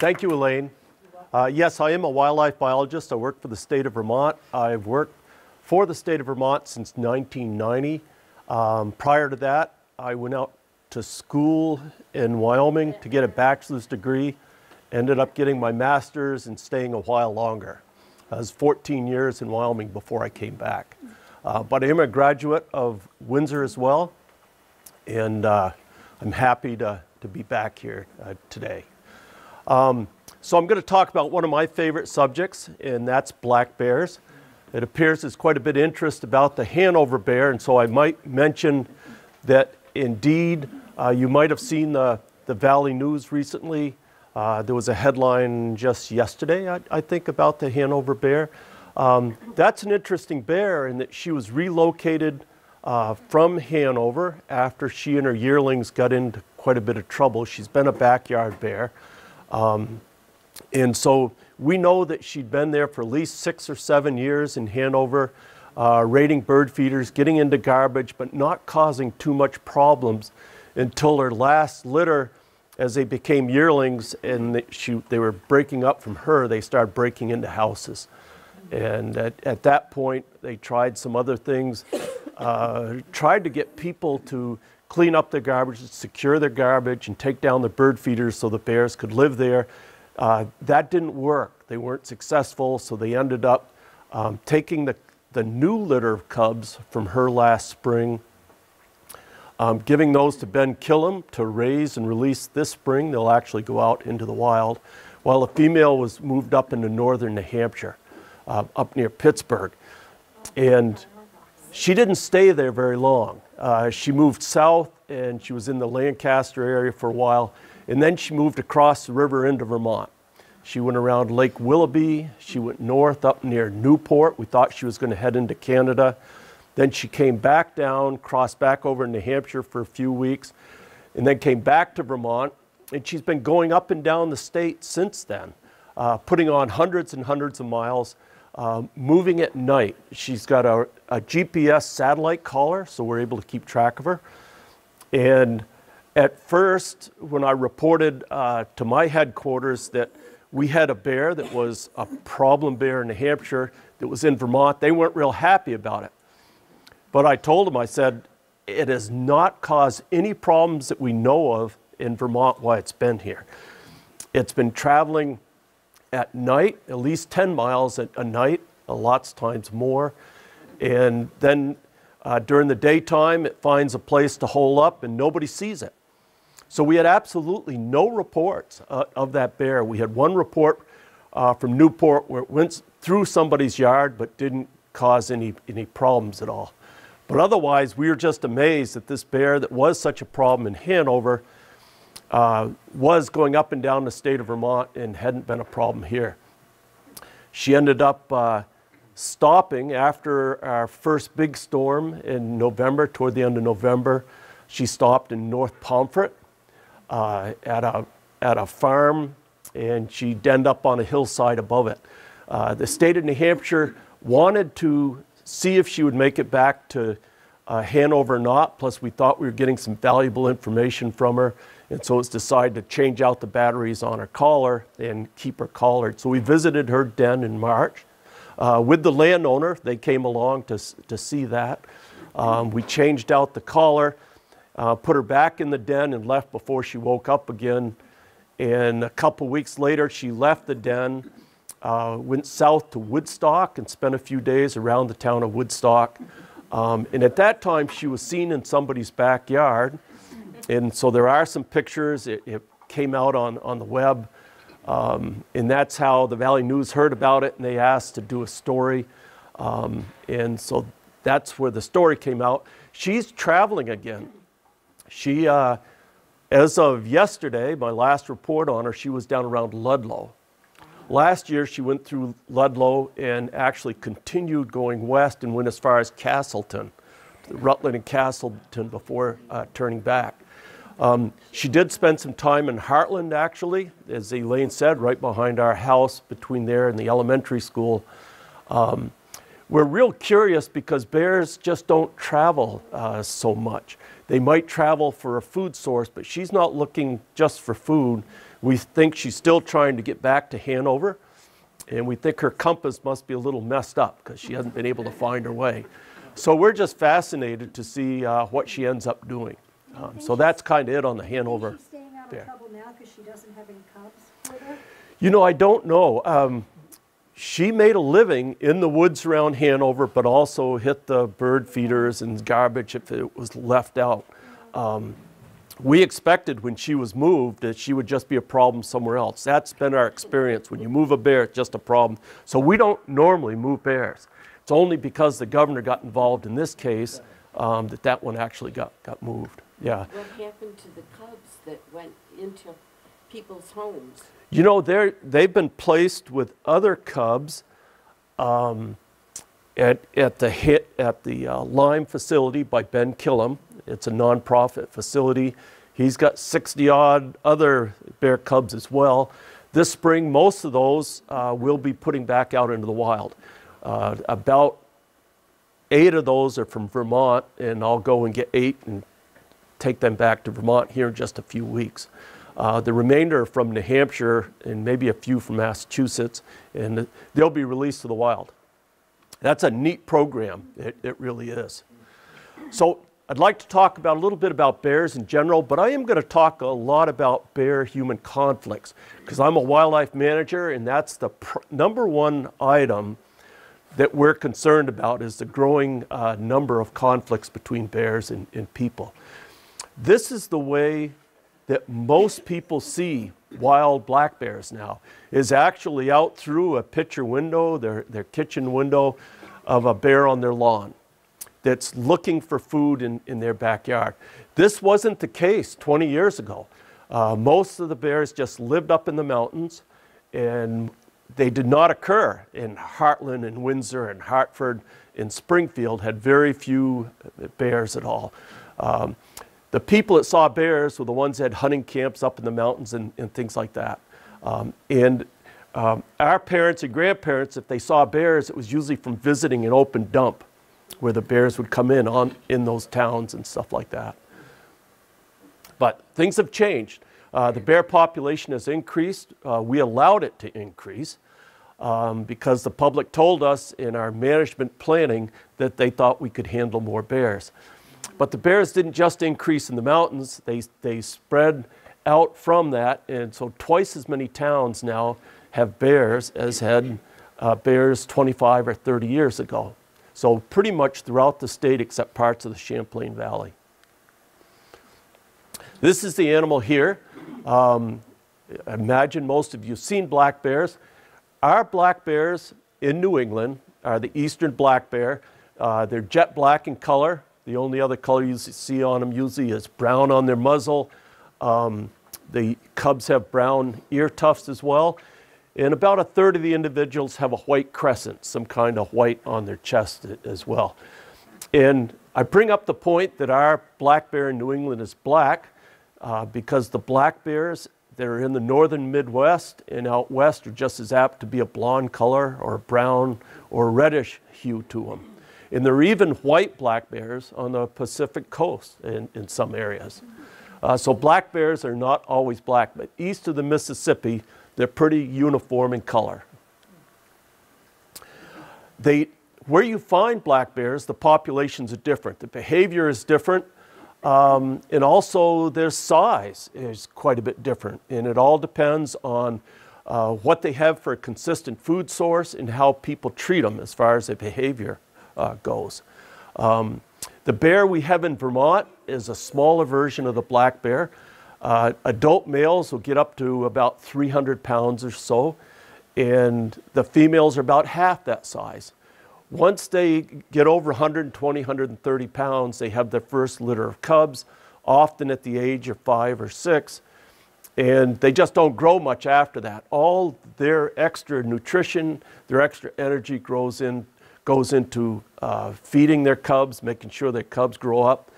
Thank you, Elaine. Uh, yes, I am a wildlife biologist. I work for the state of Vermont. I've worked for the state of Vermont since 1990. Um, prior to that, I went out to school in Wyoming to get a bachelor's degree. Ended up getting my master's and staying a while longer. I was 14 years in Wyoming before I came back. Uh, but I am a graduate of Windsor as well, and uh, I'm happy to, to be back here uh, today. Um, so I'm going to talk about one of my favorite subjects, and that's black bears. It appears there's quite a bit of interest about the Hanover bear, and so I might mention that indeed uh, you might have seen the, the Valley News recently. Uh, there was a headline just yesterday, I, I think, about the Hanover bear. Um, that's an interesting bear in that she was relocated uh, from Hanover after she and her yearlings got into quite a bit of trouble. She's been a backyard bear. Um, and so we know that she'd been there for at least six or seven years in Hanover, uh, raiding bird feeders, getting into garbage, but not causing too much problems until her last litter, as they became yearlings and she, they were breaking up from her, they started breaking into houses. And at, at that point, they tried some other things, uh, tried to get people to clean up their garbage, secure their garbage, and take down the bird feeders so the bears could live there. Uh, that didn't work. They weren't successful, so they ended up um, taking the, the new litter of cubs from her last spring, um, giving those to Ben Kilham to raise and release this spring. They'll actually go out into the wild, while a female was moved up into northern New Hampshire uh, up near Pittsburg. And she didn't stay there very long. Uh, she moved south and she was in the Lancaster area for a while. And then she moved across the river into Vermont. She went around Lake Willoughby. She went north up near Newport. We thought she was going to head into Canada. Then she came back down, crossed back over New Hampshire for a few weeks, and then came back to Vermont. And she's been going up and down the state since then, uh, putting on hundreds and hundreds of miles. Um, moving at night, she's got a, a, GPS satellite collar, so we're able to keep track of her. And at first, when I reported uh, to my headquarters that we had a bear that was a problem bear in New Hampshire that was in Vermont, they weren't real happy about it. But I told them, I said, it has not caused any problems that we know of in Vermont while it's been here. It's been traveling at night, at least 10 miles a, a night, lots of times more. And then uh, during the daytime, it finds a place to hole up and nobody sees it. So we had absolutely no reports uh, of that bear. We had one report uh, from Newport where it went through somebody's yard but didn't cause any, any problems at all. But otherwise, we were just amazed that this bear that was such a problem in Hanover uh, was going up and down the state of Vermont and hadn't been a problem here. She ended up uh, stopping after our first big storm in November, toward the end of November. She stopped in North Pomfret uh, at, a, at a farm and she'd end up on a hillside above it. Uh, the state of New Hampshire wanted to see if she would make it back to uh, Hanover or not, plus we thought we were getting some valuable information from her. And so it's decided to change out the batteries on her collar and keep her collared. So we visited her den in March. Uh, with the landowner, they came along to, to see that. Um, we changed out the collar, uh, put her back in the den and left before she woke up again. And a couple weeks later, she left the den, uh, went south to Woodstock and spent a few days around the town of Woodstock. Um, and at that time, she was seen in somebody's backyard. And so there are some pictures. It, it came out on, on the web. Um, and that's how the Valley News heard about it and they asked to do a story. Um, and so that's where the story came out. She's traveling again. She, uh, as of yesterday, my last report on her, she was down around Ludlow. Last year, she went through Ludlow and actually continued going west and went as far as Castleton, Rutland and Castleton before uh, turning back. Um, she did spend some time in Hartland, actually, as Elaine said, right behind our house, between there and the elementary school. Um, we're real curious because bears just don't travel uh, so much. They might travel for a food source, but she's not looking just for food. We think she's still trying to get back to Hanover, and we think her compass must be a little messed up because she hasn't been able to find her way. So we're just fascinated to see uh, what she ends up doing. Um, so that's kind of it on the Hanover. Is she staying out of trouble now because she doesn't have any cubs? You know, I don't know. Um, she made a living in the woods around Hanover, but also hit the bird feeders and garbage if it was left out. Um, we expected when she was moved that she would just be a problem somewhere else. That's been our experience. When you move a bear, it's just a problem. So we don't normally move bears. It's only because the governor got involved in this case um, that that one actually got, got moved. Yeah. What happened to the cubs that went into people's homes? You know, they're, they've been placed with other cubs um, at, at the hit at the uh, Lyme facility by Ben Kilham. It's a nonprofit facility. He's got 60 odd other bear cubs as well. This spring, most of those uh, will be putting back out into the wild. Uh, about eight of those are from Vermont, and I'll go and get eight and take them back to Vermont here in just a few weeks. Uh, the remainder from New Hampshire and maybe a few from Massachusetts, and they'll be released to the wild. That's a neat program, it, it really is. So I'd like to talk about a little bit about bears in general, but I am going to talk a lot about bear-human conflicts because I'm a wildlife manager, and that's the number one item that we're concerned about is the growing uh, number of conflicts between bears and, and people. This is the way that most people see wild black bears now is actually out through a picture window, their, their kitchen window of a bear on their lawn that's looking for food in, in their backyard. This wasn't the case 20 years ago. Uh, most of the bears just lived up in the mountains and they did not occur in Hartland and Windsor and Hartford and Springfield had very few bears at all. Um, the people that saw bears were the ones that had hunting camps up in the mountains and, and things like that. Um, and um, our parents and grandparents, if they saw bears, it was usually from visiting an open dump where the bears would come in on in those towns and stuff like that. But things have changed. Uh, the bear population has increased. Uh, we allowed it to increase um, because the public told us in our management planning that they thought we could handle more bears. But the bears didn't just increase in the mountains, they, they spread out from that. And so twice as many towns now have bears as had uh, bears 25 or 30 years ago. So pretty much throughout the state except parts of the Champlain Valley. This is the animal here. Um, imagine most of you have seen black bears. Our black bears in New England are the eastern black bear. Uh, they're jet black in color. The only other color you see on them usually is brown on their muzzle. Um, the cubs have brown ear tufts as well. And about a third of the individuals have a white crescent, some kind of white on their chest as well. And I bring up the point that our black bear in New England is black uh, because the black bears that are in the northern Midwest and out west are just as apt to be a blonde color or brown or reddish hue to them. And there are even white black bears on the Pacific coast in, in some areas. Uh, so black bears are not always black, but east of the Mississippi, they're pretty uniform in color. They, where you find black bears, the populations are different. The behavior is different, um, and also their size is quite a bit different. And it all depends on uh, what they have for a consistent food source and how people treat them as far as their behavior uh, goes. Um, the bear we have in Vermont is a smaller version of the black bear. Uh, adult males will get up to about 300 pounds or so, and the females are about half that size. Once they get over 120, 130 pounds, they have their first litter of cubs, often at the age of five or six, and they just don't grow much after that. All their extra nutrition, their extra energy grows in, goes into uh, feeding their cubs, making sure their cubs grow up,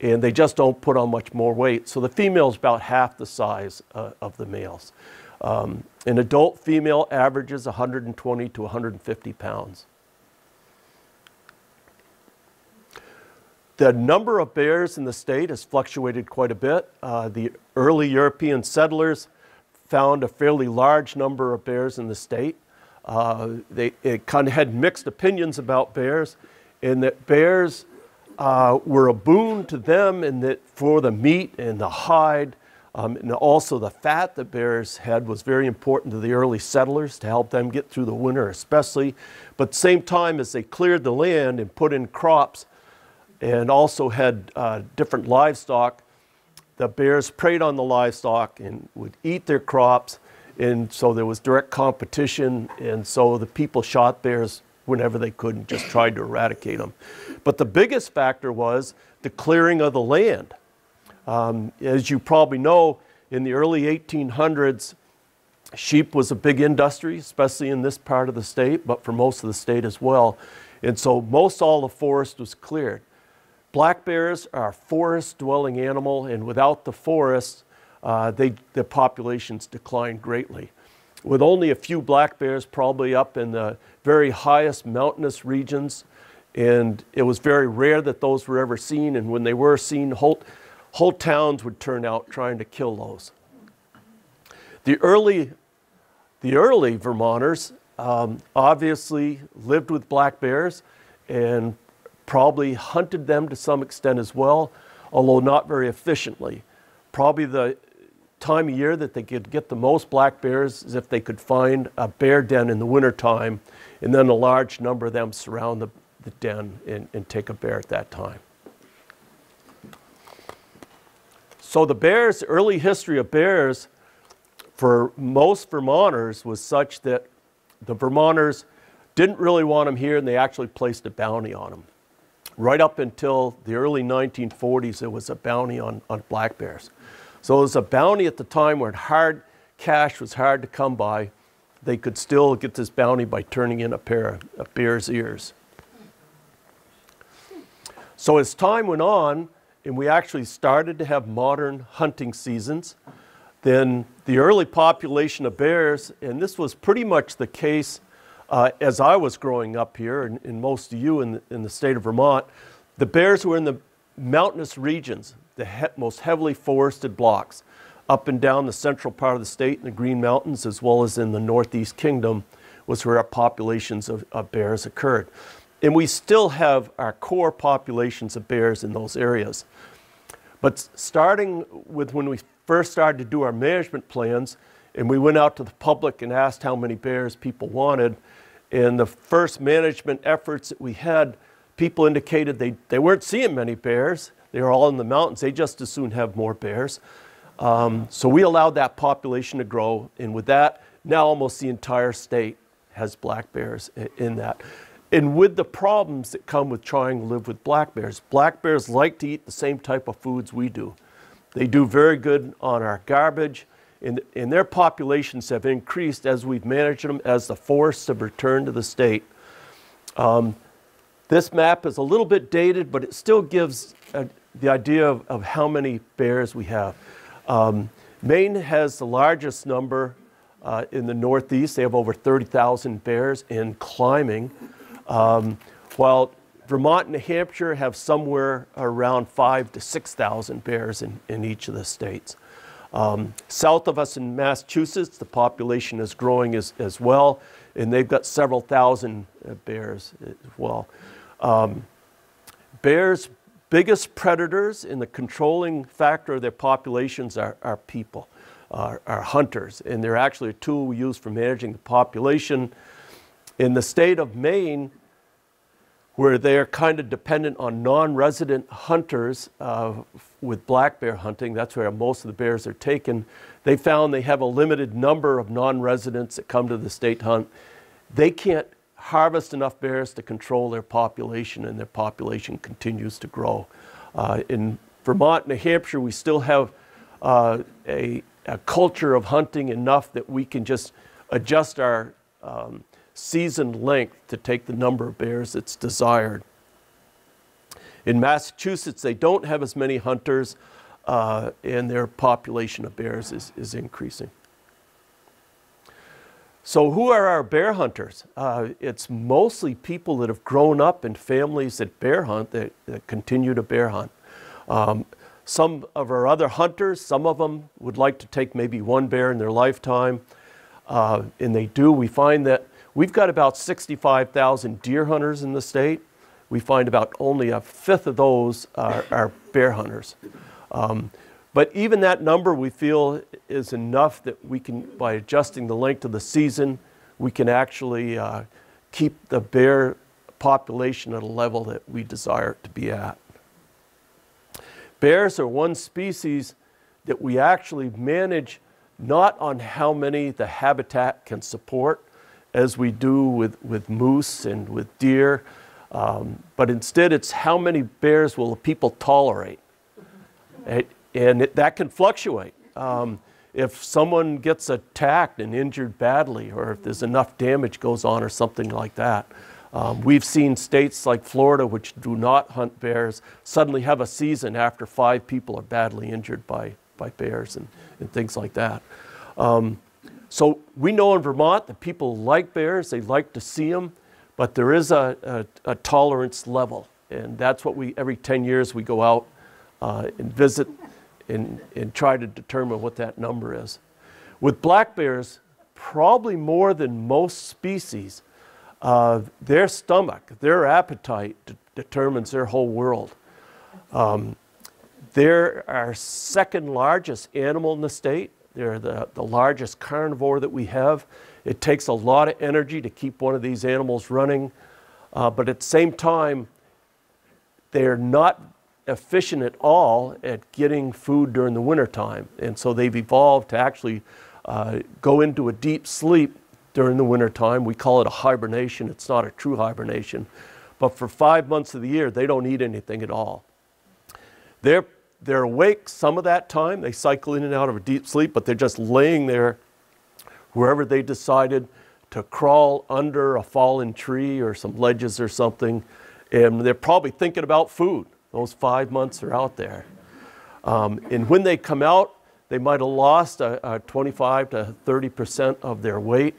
and they just don't put on much more weight. So the female is about half the size uh, of the males. Um, an adult female averages 120 to 150 pounds. The number of bears in the state has fluctuated quite a bit. Uh, the early European settlers found a fairly large number of bears in the state. Uh, they kind of had mixed opinions about bears, in that bears uh, were a boon to them in that for the meat and the hide, um, and also the fat that bears had was very important to the early settlers to help them get through the winter, especially. But same time as they cleared the land and put in crops, and also had uh, different livestock, the bears preyed on the livestock and would eat their crops. And so there was direct competition. And so the people shot bears whenever they could and just tried to eradicate them. But the biggest factor was the clearing of the land. Um, as you probably know, in the early 1800s, sheep was a big industry, especially in this part of the state, but for most of the state as well. And so most all the forest was cleared. Black bears are a forest-dwelling animal, and without the forest, uh, they, the populations declined greatly. With only a few black bears probably up in the very highest mountainous regions, and it was very rare that those were ever seen, and when they were seen, whole, whole towns would turn out trying to kill those. The early, the early Vermonters um, obviously lived with black bears and probably hunted them to some extent as well, although not very efficiently. Probably the time of year that they could get the most black bears is if they could find a bear den in the wintertime, and then a large number of them surround the, the den and, and take a bear at that time. So the bears, early history of bears for most Vermonters was such that the Vermonters didn't really want them here and they actually placed a bounty on them. Right up until the early 1940s, there was a bounty on, on black bears. So it was a bounty at the time where hard cash was hard to come by. They could still get this bounty by turning in a pair of bear's ears. So as time went on, and we actually started to have modern hunting seasons, then the early population of bears, and this was pretty much the case uh, as I was growing up here, and, and most of you in the, in the state of Vermont, the bears were in the mountainous regions, the he most heavily forested blocks, up and down the central part of the state in the Green Mountains, as well as in the Northeast Kingdom, was where our populations of, of bears occurred. And we still have our core populations of bears in those areas. But starting with when we first started to do our management plans, and we went out to the public and asked how many bears people wanted, and the first management efforts that we had, people indicated they, they weren't seeing many bears. They were all in the mountains. They just as soon have more bears. Um, so we allowed that population to grow. And with that, now almost the entire state has black bears in that. And with the problems that come with trying to live with black bears, black bears like to eat the same type of foods we do. They do very good on our garbage, and, and their populations have increased as we've managed them, as the forests have returned to the state. Um, this map is a little bit dated, but it still gives uh, the idea of, of, how many bears we have. Um, Maine has the largest number uh, in the Northeast. They have over 30,000 bears in climbing, um, while Vermont and New Hampshire have somewhere around five to 6,000 bears in, in each of the states. Um, south of us in Massachusetts, the population is growing as, as well, and they've got several thousand uh, bears as well. Um, bears' biggest predators in the controlling factor of their populations are, are people, are, are hunters, and they're actually a tool we use for managing the population. In the state of Maine, where they're kind of dependent on non-resident hunters uh, with black bear hunting. That's where most of the bears are taken. They found they have a limited number of non-residents that come to the state hunt. They can't harvest enough bears to control their population, and their population continues to grow. Uh, in Vermont, New Hampshire, we still have uh, a, a, culture of hunting enough that we can just adjust our um, season length to take the number of bears that's desired. In Massachusetts, they don't have as many hunters, uh, and their population of bears is, is increasing. So, who are our bear hunters? Uh, it's mostly people that have grown up in families that bear hunt, that, that continue to bear hunt. Um, some of our other hunters, some of them would like to take maybe one bear in their lifetime, uh, and they do. We find that we've got about 65,000 deer hunters in the state. We find about only a fifth of those are, are bear hunters. Um, but even that number we feel is enough that we can, by adjusting the length of the season, we can actually uh, keep the bear population at a level that we desire it to be at. Bears are one species that we actually manage not on how many the habitat can support, as we do with, with moose and with deer, um, but instead it's how many bears will people tolerate. And, and it, that can fluctuate. Um, if someone gets attacked and injured badly, or if there's enough damage goes on or something like that, um, we've seen states like Florida, which do not hunt bears, suddenly have a season after five people are badly injured by, by bears and, and things like that. Um, so we know in Vermont that people like bears, they like to see them, but there is a, a, a tolerance level. And that's what we, every 10 years, we go out uh, and visit and, and try to determine what that number is. With black bears, probably more than most species, uh, their stomach, their appetite de- determines their whole world. Um, they're our second largest animal in the state. They're the, the largest carnivore that we have. It takes a lot of energy to keep one of these animals running, uh, but at the same time, they're not efficient at all at getting food during the wintertime. And so they've evolved to actually uh, go into a deep sleep during the wintertime. We call it a hibernation. It's not a true hibernation. But for five months of the year, they don't eat anything at all. They're, they're awake some of that time. They cycle in and out of a deep sleep, but they're just laying there wherever they decided to crawl under a fallen tree or some ledges or something. And they're probably thinking about food. Those five months are out there. Um, and when they come out, they might have lost a, a 25 to 30 percent of their weight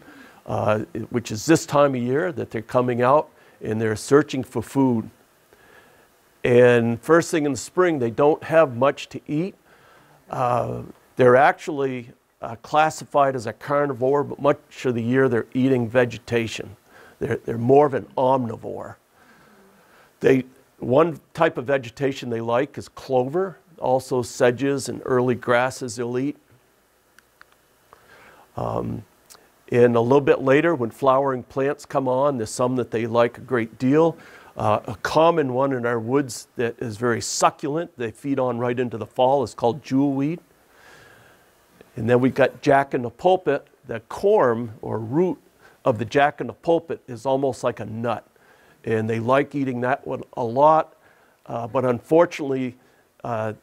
uh, which is this time of year that they're coming out and they're searching for food. And first thing in the spring, they don't have much to eat. Uh, they're actually uh, classified as a carnivore, but much of the year they're eating vegetation. They're, they're more of an omnivore. They, one type of vegetation they like is clover, also sedges and early grasses they'll eat. Um, and a little bit later, when flowering plants come on, there's some that they like a great deal. Uh, a common one in our woods that is very succulent, they feed on right into the fall, is called jewelweed. And then we've got jack in the pulpit. The corm or root of the jack in the pulpit is almost like a nut. And they like eating that one a lot. Uh, but unfortunately, uh,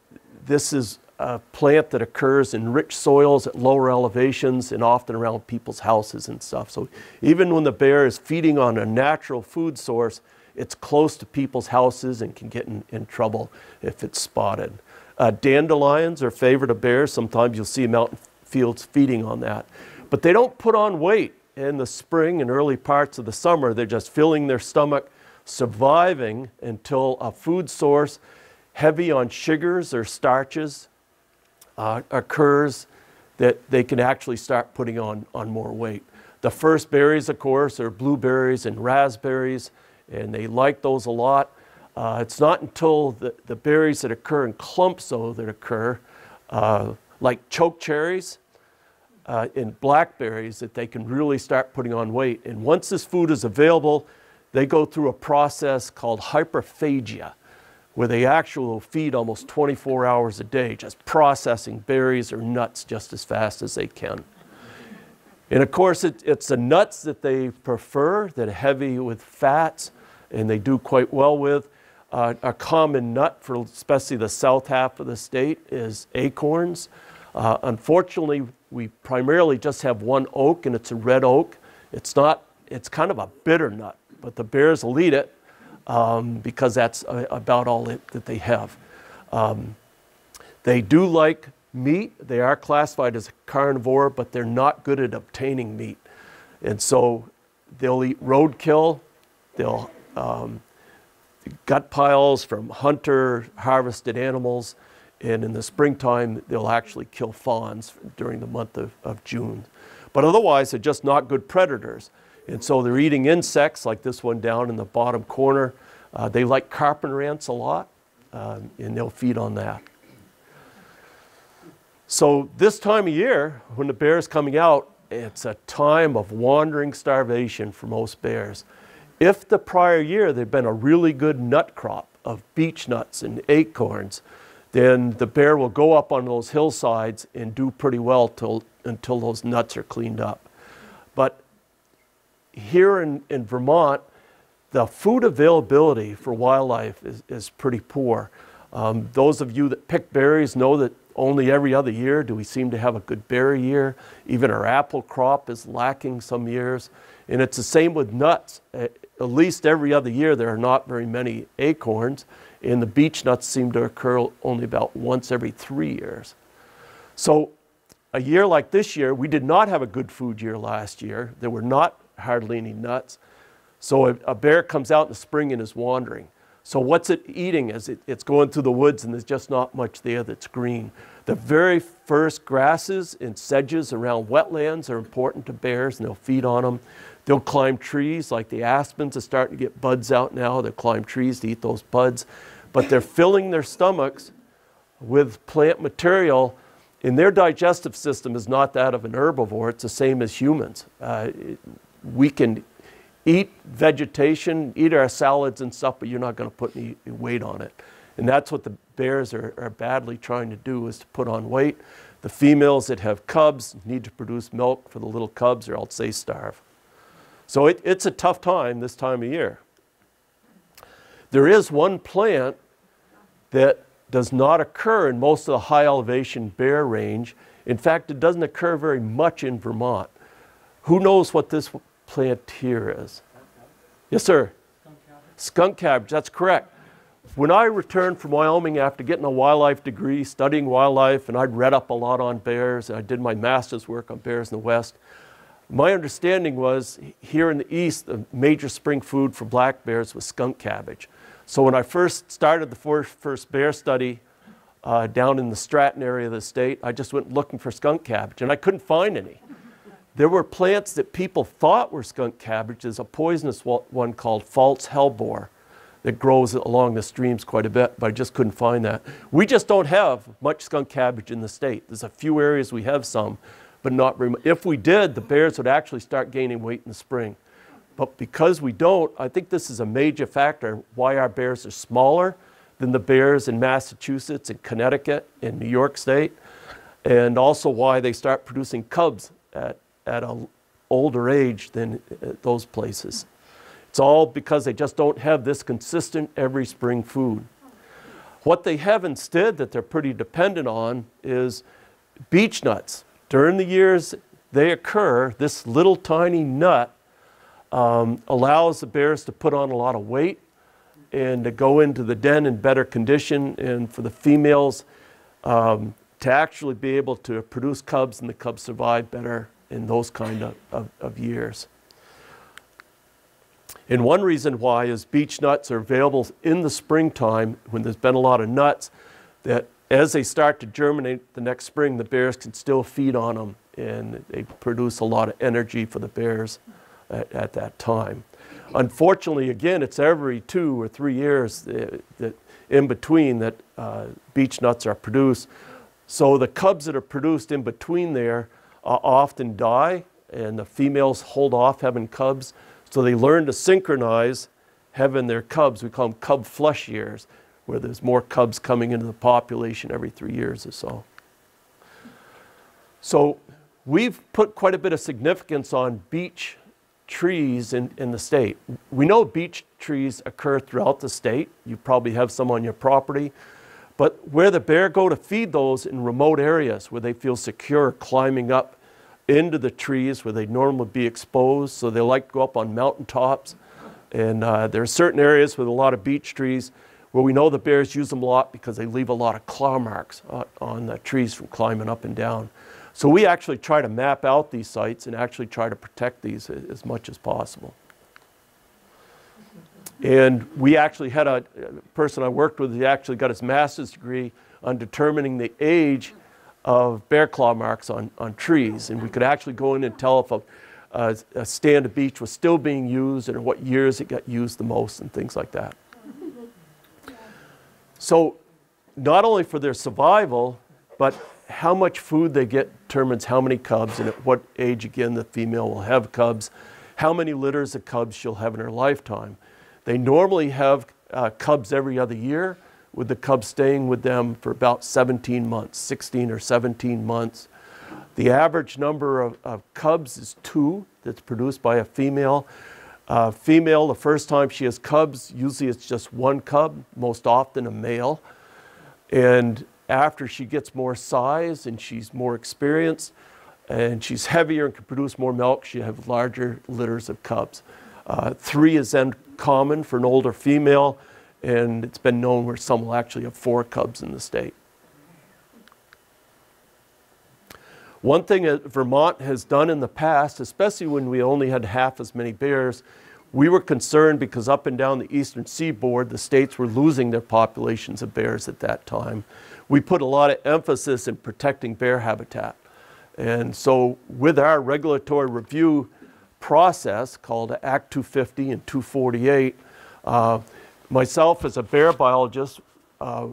this is a plant that occurs in rich soils at lower elevations and often around people's houses and stuff. So even when the bear is feeding on a natural food source, it's close to people's houses and can get in, in trouble if it's spotted. Uh, dandelions are favorite of bears. Sometimes you'll see them out in fields feeding on that. But they don't put on weight in the spring and early parts of the summer. They're just filling their stomach, surviving until a food source heavy on sugars or starches uh, occurs that they can actually start putting on, on more weight. The first berries, of course, are blueberries and raspberries, and they like those a lot. Uh, it's not until the, the berries that occur in clumps, though, that occur, uh, like choke cherries uh, and blackberries, that they can really start putting on weight. And once this food is available, they go through a process called hyperphagia where they actually feed almost 24 hours a day, just processing berries or nuts just as fast as they can. And of course, it, it's the nuts that they prefer that are heavy with fats and they do quite well with. Uh, a common nut for especially the south half of the state is acorns. Uh, unfortunately, we primarily just have one oak and it's a red oak. It's not, it's kind of a bitter nut, but the bears will eat it um, because that's uh, about all it, that they have. Um, they do like meat. They are classified as a carnivore, but they're not good at obtaining meat. And so they'll eat roadkill, they'll um, gut piles from hunter harvested animals, And in the springtime, they'll actually kill fawns during the month of, of June. But otherwise, they're just not good predators. And so they're eating insects like this one down in the bottom corner. Uh, they like carpenter ants a lot, um, and they'll feed on that. So this time of year, when the bear's coming out, it's a time of wandering starvation for most bears. If the prior year there'd been a really good nut crop of beech nuts and acorns, then the bear will go up on those hillsides and do pretty well till, until those nuts are cleaned up. But here in, in Vermont, the food availability for wildlife is, is pretty poor. Um, those of you that pick berries know that only every other year do we seem to have a good berry year. Even our apple crop is lacking some years. And it's the same with nuts. At least every other year, there are not very many acorns, and the beech nuts seem to occur only about once every three years. So, a year like this year, we did not have a good food year last year. There were not hardly any nuts. So, a, a bear comes out in the spring and is wandering. So what's it eating as it, it's going through the woods and there's just not much there that's green. The very first grasses and sedges around wetlands are important to bears and they'll feed on them. They'll climb trees like the aspens are starting to get buds out now. They'll climb trees to eat those buds. But they're filling their stomachs with plant material and their digestive system is not that of an herbivore. It's the same as humans. Uh, we can eat vegetation, eat our salads and stuff, but you're not going to put any weight on it. And that's what the bears are, are badly trying to do is to put on weight. The females that have cubs need to produce milk for the little cubs or else they starve. So it, it's a tough time this time of year. There is one plant that does not occur in most of the high elevation bear range. In fact, it doesn't occur very much in Vermont. Who knows what this plant here is? Yes, sir. Skunk cabbage, that's correct. When I returned from Wyoming after getting a wildlife degree, studying wildlife, and I'd read up a lot on bears, and I did my master's work on bears in the West, my understanding was here in the East, the major spring food for black bears was skunk cabbage. So when I first started the first, bear study uh, down in the Stratton area of the state, I just went looking for skunk cabbage, and I couldn't find any. There were plants that people thought were skunk cabbage. There's a poisonous one called false hellebore that grows along the streams quite a bit, but I just couldn't find that. We just don't have much skunk cabbage in the state. There's a few areas we have some, but not very much. If we did, the bears would actually start gaining weight in the spring. But because we don't, I think this is a major factor why our bears are smaller than the bears in Massachusetts and Connecticut and New York State, and also why they start producing cubs at at an older age than uh, those places. It's all because they just don't have this consistent every spring food. What they have instead that they're pretty dependent on is beech nuts. During the years they occur, this little tiny nut um, allows the bears to put on a lot of weight and to go into the den in better condition and for the females um, to actually be able to produce cubs and the cubs survive better in those kind of, of, of years. And one reason why is beech nuts are available in the springtime when there's been a lot of nuts that as they start to germinate the next spring, the bears can still feed on them and they produce a lot of energy for the bears at, at that time. Unfortunately, again, it's every two or three years that, that in between that uh, beech nuts are produced. So the cubs that are produced in between there uh, often die, and the females hold off having cubs. So they learn to synchronize having their cubs. We call them cub flush years, where there's more cubs coming into the population every three years or so. So we've put quite a bit of significance on beech trees in, in the state. We know beech trees occur throughout the state. You probably have some on your property. But where the bear go to feed those in remote areas where they feel secure climbing up into the trees where they normally be exposed. So they like to go up on mountaintops. And uh, there are certain areas with a lot of beech trees where we know the bears use them a lot because they leave a lot of claw marks on, on the trees from climbing up and down. So we actually try to map out these sites and actually try to protect these as much as possible. And we actually had a, person I worked with, he actually got his master's degree on determining the age of bear claw marks on, on trees. And we could actually go in and tell if a, a, a stand of beech was still being used and what years it got used the most and things like that. So not only for their survival, but how much food they get determines how many cubs and at what age again the female will have cubs, how many litters of cubs she'll have in her lifetime. They normally have uh, cubs every other year, with the cubs staying with them for about 17 months, 16 or 17 months. The average number of, of cubs is two that's produced by a female. Uh, female, the first time she has cubs, usually it's just one cub, most often a male. And after she gets more size and she's more experienced and she's heavier and can produce more milk, she have larger litters of cubs. Uh, three is then common for an older female, and it's been known where some will actually have four cubs in the state. One thing that Vermont has done in the past, especially when we only had half as many bears, we were concerned because up and down the eastern seaboard, the states were losing their populations of bears at that time. We put a lot of emphasis in protecting bear habitat. And so with our regulatory review process called Act 250 and 248, uh, myself as a bear biologist, uh,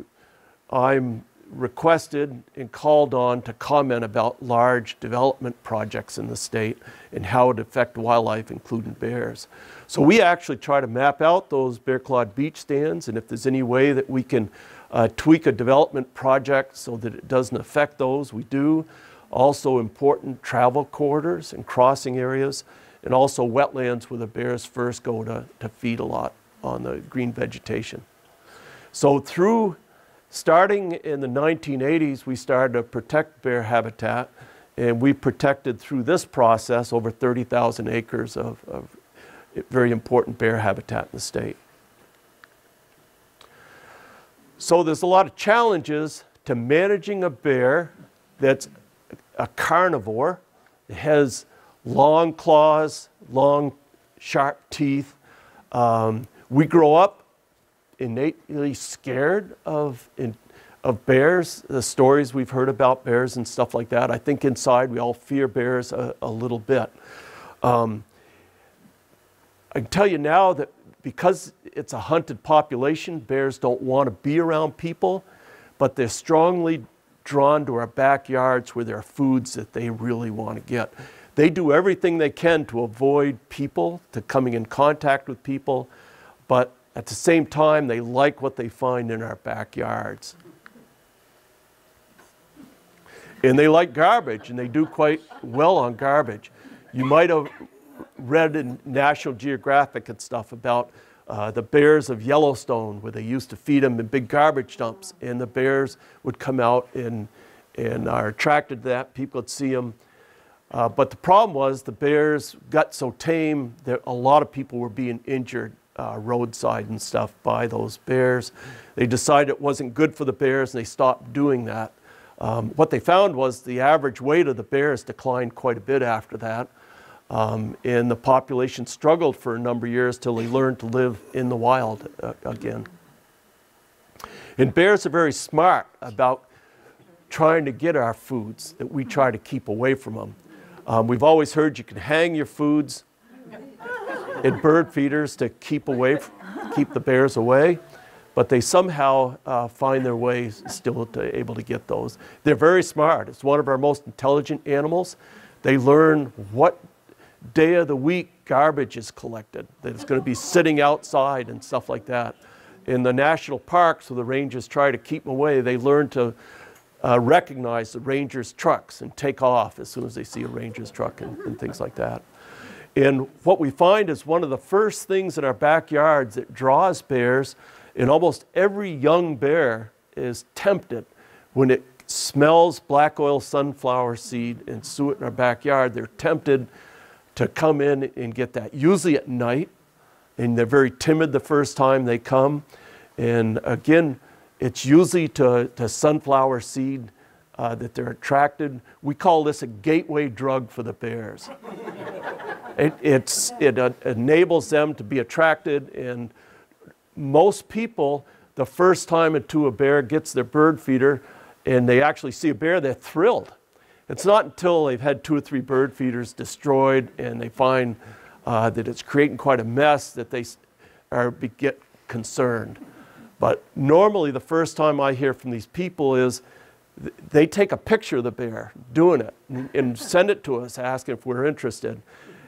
I'm requested and called on to comment about large development projects in the state and how it affect wildlife, including bears. So we actually try to map out those bear clawed beech stands and if there's any way that we can uh, tweak a development project so that it doesn't affect those, we do. Also important travel corridors and crossing areas and also wetlands where the bears first go to, to feed a lot on the green vegetation. So through starting in the 1980s, we started to protect bear habitat, and we protected through this process over 30,000 acres of, of very important bear habitat in the state. So there's a lot of challenges to managing a bear that's a carnivore. It has long claws, long sharp teeth. Um, we grow up innately scared of, in, of bears, the stories we've heard about bears and stuff like that. I think inside we all fear bears a, a little bit. Um, I can tell you now that because it's a hunted population, bears don't want to be around people, but they're strongly drawn to our backyards where there are foods that they really want to get. They do everything they can to avoid people, to coming in contact with people, but at the same time, they like what they find in our backyards. And they like garbage, and they do quite well on garbage. You might have read in National Geographic and stuff about uh, the bears of Yellowstone, where they used to feed them in big garbage dumps, and the bears would come out and, and are attracted to that. People would see them. Uh, but the problem was the bears got so tame that a lot of people were being injured uh, roadside and stuff by those bears. They decided it wasn't good for the bears and they stopped doing that. Um, what they found was the average weight of the bears declined quite a bit after that. Um, and the population struggled for a number of years till they learned to live in the wild uh, again. And bears are very smart about trying to get our foods that we try to keep away from them. Um, we've always heard you can hang your foods in bird feeders to keep away, keep the bears away, but they somehow uh, find their way still to able to get those. They're very smart. It's one of our most intelligent animals. They learn what day of the week garbage is collected, that it's going to be sitting outside and stuff like that. In the national parks, so the rangers try to keep them away, they learn to uh, recognize the rangers' trucks and take off as soon as they see a ranger's truck and, and things like that. And what we find is one of the first things in our backyards that draws bears, and almost every young bear is tempted when it smells black oil sunflower seed and suet in our backyard. They're tempted to come in and get that, usually at night. And they're very timid the first time they come. And again, it's usually to, to sunflower seed uh, that they're attracted. We call this a gateway drug for the bears. it, it uh, enables them to be attracted, and most people, the first time into a bear gets their bird feeder and they actually see a bear, they're thrilled. It's not until they've had two or three bird feeders destroyed and they find uh, that it's creating quite a mess that they are get concerned. But normally, the first time I hear from these people is th- they take a picture of the bear doing it and, and send it to us asking if we're interested.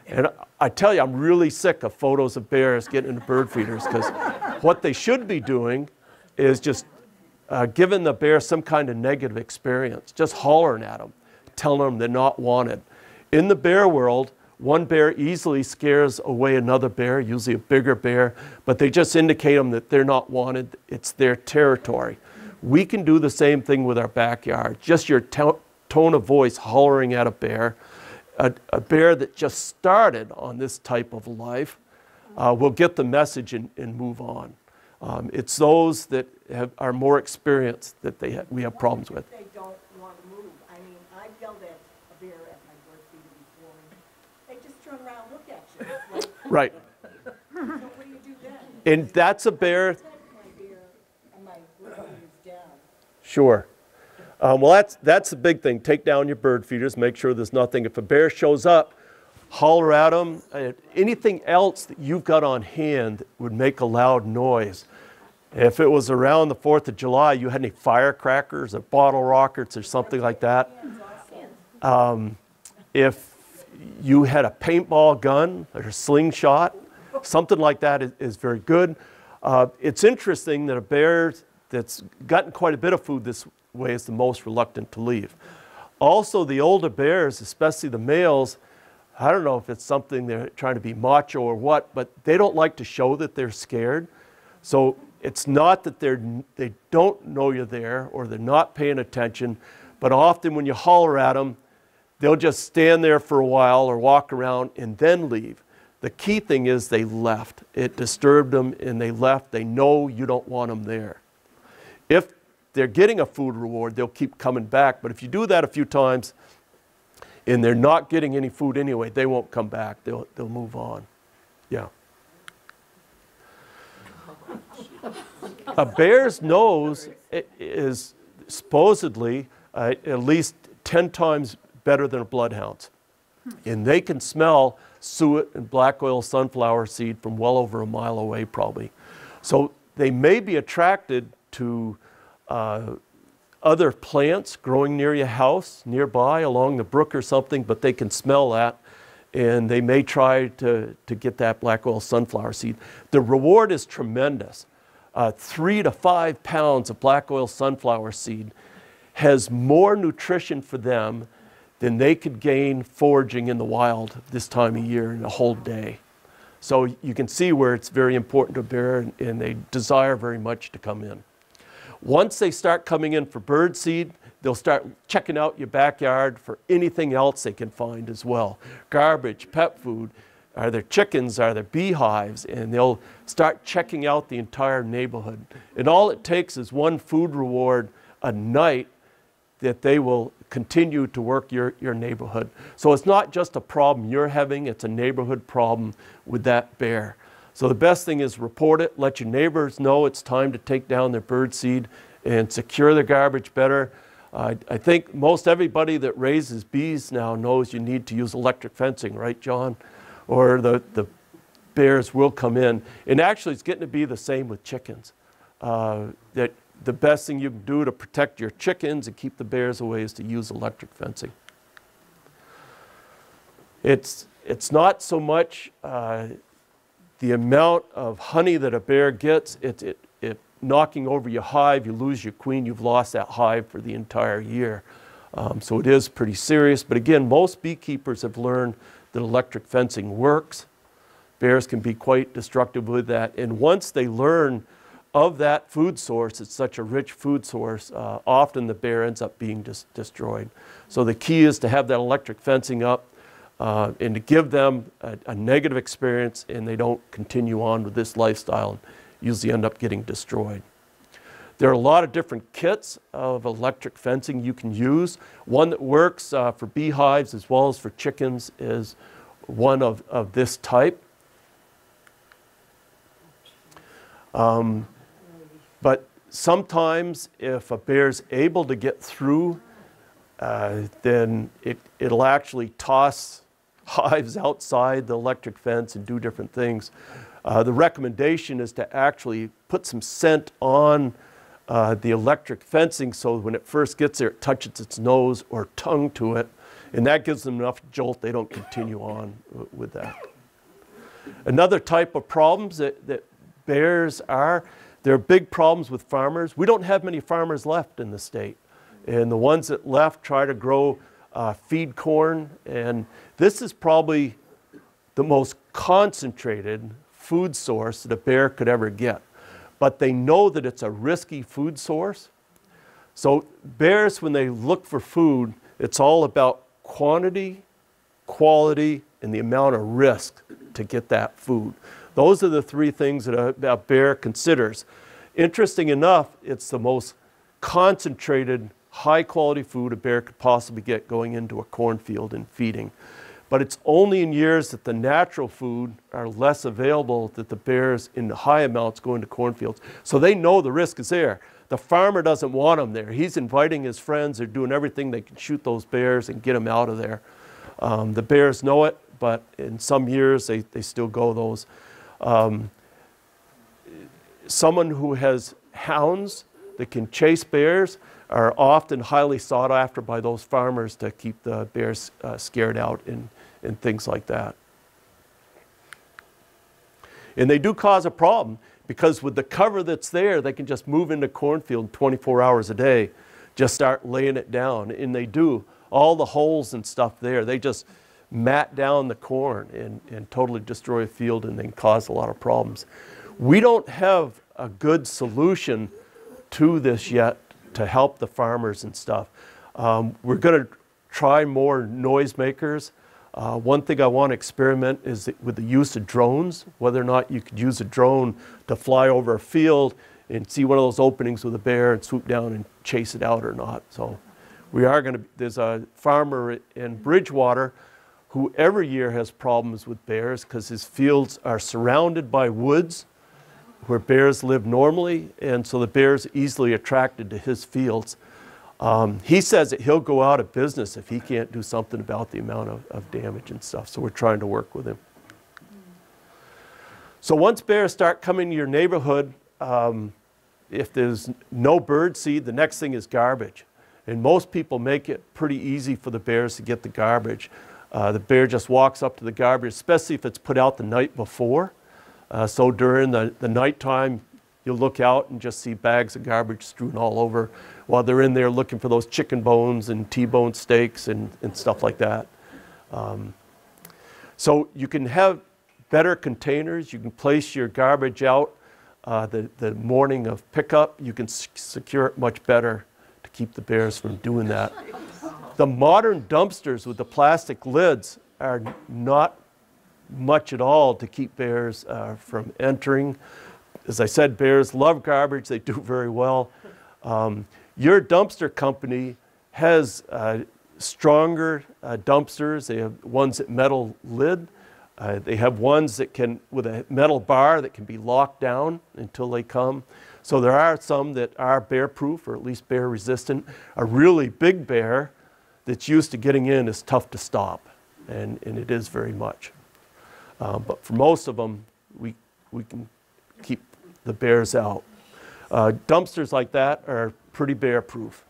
And I tell you, I'm really sick of photos of bears getting into bird feeders because what they should be doing is just uh, giving the bear some kind of negative experience, just hollering at them, telling them they're not wanted. In the bear world, one bear easily scares away another bear, usually a bigger bear, but they just indicate them that they're not wanted. It's their territory. We can do the same thing with our backyard. Just your to- tone of voice hollering at a bear, a, a bear that just started on this type of life, uh, will get the message and, and move on. Um, it's those that have, are more experienced that they we have problems with. They don't want to move. I mean, I've yelled at a bear at my bird feeder before, and they just turn around and look at you. Like, Right. so what do you do then? And that's a bear, Protect my bear and my bird feeders down. sure. Um, well, that's, that's the big thing. Take down your bird feeders, make sure there's nothing. If a bear shows up, holler at them. anything else that you've got on hand would make a loud noise. If it was around the 4th of July, you had any firecrackers or bottle rockets or something like that. Um, if you had a paintball gun or a slingshot, something like that is, is very good. Uh, it's interesting that a bear that's gotten quite a bit of food this way is the most reluctant to leave. Also, the older bears, especially the males, I don't know if it's something they're trying to be macho or what, but they don't like to show that they're scared. So it's not that they're, they don't know you're there or they're not paying attention, but often when you holler at them, they'll just stand there for a while or walk around and then leave. The key thing is they left. It disturbed them and they left. They know you don't want them there. If they're getting a food reward, they'll keep coming back. But if you do that a few times and they're not getting any food anyway, they won't come back. They'll, they'll move on. Yeah. A bear's nose is supposedly uh, at least 10 times better than a bloodhound. And they can smell suet and black oil sunflower seed from well over a mile away, probably. So they may be attracted to uh, other plants growing near your house, nearby, along the brook or something, but they can smell that and they may try to, to get that black oil sunflower seed. The reward is tremendous. Uh, three to five pounds of black oil sunflower seed has more nutrition for them than they could gain foraging in the wild this time of year in a whole day. So you can see where it's very important to bear and, and they desire very much to come in. Once they start coming in for bird seed, they'll start checking out your backyard for anything else they can find as well garbage, pet food. Are there chickens? Are there beehives? And they'll start checking out the entire neighborhood. And all it takes is one food reward a night that they will continue to work your, your neighborhood. So it's not just a problem you're having, it's a neighborhood problem with that bear. So the best thing is report it, let your neighbors know it's time to take down their bird seed and secure their garbage better. I think most everybody that raises bees now knows you need to use electric fencing, right, John? Or the, the bears will come in. And actually, it's getting to be the same with chickens. Uh, that the best thing you can do to protect your chickens and keep the bears away is to use electric fencing. It's, it's not so much uh, the amount of honey that a bear gets, it, it, it knocking over your hive, you lose your queen, you've lost that hive for the entire year. Um, so it is pretty serious. But again, most beekeepers have learned that electric fencing works. Bears can be quite destructive with that. And once they learn of that food source, it's such a rich food source, uh, often the bear ends up being dis- destroyed. So the key is to have that electric fencing up uh, and to give them a, a negative experience and they don't continue on with this lifestyle and usually end up getting destroyed. There are a lot of different kits of electric fencing you can use. One that works uh, for beehives as well as for chickens is one of, of this type. Um, but sometimes if a bear's able to get through, uh, then it, it'll actually toss hives outside the electric fence and do different things. Uh, the recommendation is to actually put some scent on uh, the electric fencing so when it first gets there, it touches its nose or tongue to it, and that gives them enough jolt they don't continue on with that. Another type of problems that, that bears are, there are big problems with farmers. We don't have many farmers left in the state. And the ones that left try to grow uh, feed corn. And this is probably the most concentrated food source that a bear could ever get. But they know that it's a risky food source. So bears, when they look for food, it's all about quantity, quality, and the amount of risk to get that food. Those are the three things that a, a bear considers. Interesting enough, it's the most concentrated, high quality food a bear could possibly get going into a cornfield and feeding. But it's only in years that the natural food are less available that the bears in the high amounts go into cornfields. So they know the risk is there. The farmer doesn't want them there. He's inviting his friends. They're doing everything they can shoot those bears and get them out of there. Um, the bears know it, but in some years they, they still go those. Um, someone who has hounds that can chase bears are often highly sought after by those farmers to keep the bears uh, scared out and, and things like that. And they do cause a problem because with the cover that's there, they can just move into cornfield 24 hours a day, just start laying it down. And they do. All the holes and stuff there, they just mat down the corn and, and totally destroy a field and then cause a lot of problems. We don't have a good solution to this yet to help the farmers and stuff. Um, we're going to try more noisemakers. Uh, one thing I want to experiment is with the use of drones, whether or not you could use a drone to fly over a field and see one of those openings with a bear and swoop down and chase it out or not. So we are going to, there's a farmer in Bridgewater who every year has problems with bears because his fields are surrounded by woods where bears live normally, and so the bears easily attracted to his fields. Um, he says that he'll go out of business if he can't do something about the amount of, of damage and stuff, so we're trying to work with him. So once bears start coming to your neighborhood, um, if there's no bird seed, the next thing is garbage. And most people make it pretty easy for the bears to get the garbage. Uh, the bear just walks up to the garbage, especially if it's put out the night before. Uh, so during the, the nighttime, you'll look out and just see bags of garbage strewn all over while they're in there looking for those chicken bones and T-bone steaks and, and stuff like that. Um, so you can have better containers. You can place your garbage out uh, the, the morning of pickup. You can secure it much better to keep the bears from doing that. The modern dumpsters with the plastic lids are not much at all to keep bears uh, from entering. As I said, bears love garbage, they do very well. Um, your dumpster company has uh, stronger uh, dumpsters. They have ones that metal lid. Uh, they have ones that can, with a metal bar that can be locked down until they come. So there are some that are bear proof or at least bear resistant. A really big bear that's used to getting in is tough to stop, and, and it is very much. Um, but for most of them, we, we can keep the bears out. Uh, dumpsters like that are pretty bear proof.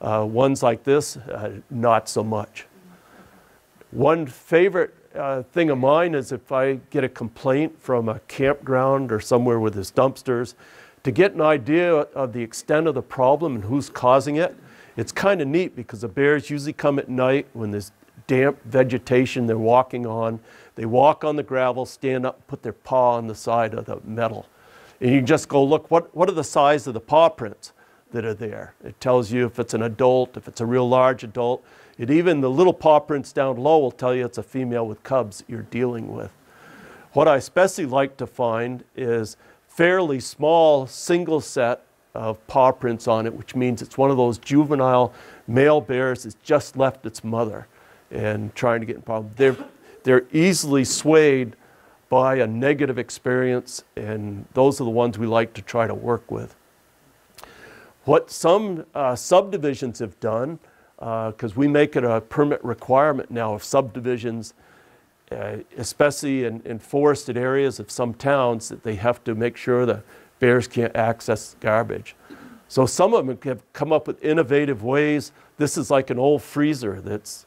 Uh, ones like this, uh, not so much. One favorite uh, thing of mine is if I get a complaint from a campground or somewhere with his dumpsters, to get an idea of the extent of the problem and who's causing it. It's kind of neat because the bears usually come at night when there's damp vegetation they're walking on. They walk on the gravel, stand up, put their paw on the side of the metal. And you just go look, what, what are the size of the paw prints that are there? It tells you if it's an adult, if it's a real large adult. It even, the little paw prints down low will tell you it's a female with cubs you're dealing with. What I especially like to find is fairly small single set of paw prints on it, which means it's one of those juvenile male bears that's just left its mother and trying to get in problem. They're, they're easily swayed by a negative experience, and those are the ones we like to try to work with. What some uh, subdivisions have done, because we make it a permit requirement now of subdivisions, uh, especially in, in forested areas of some towns, that they have to make sure the bears can't access garbage. So some of them have come up with innovative ways. This is like an old freezer that's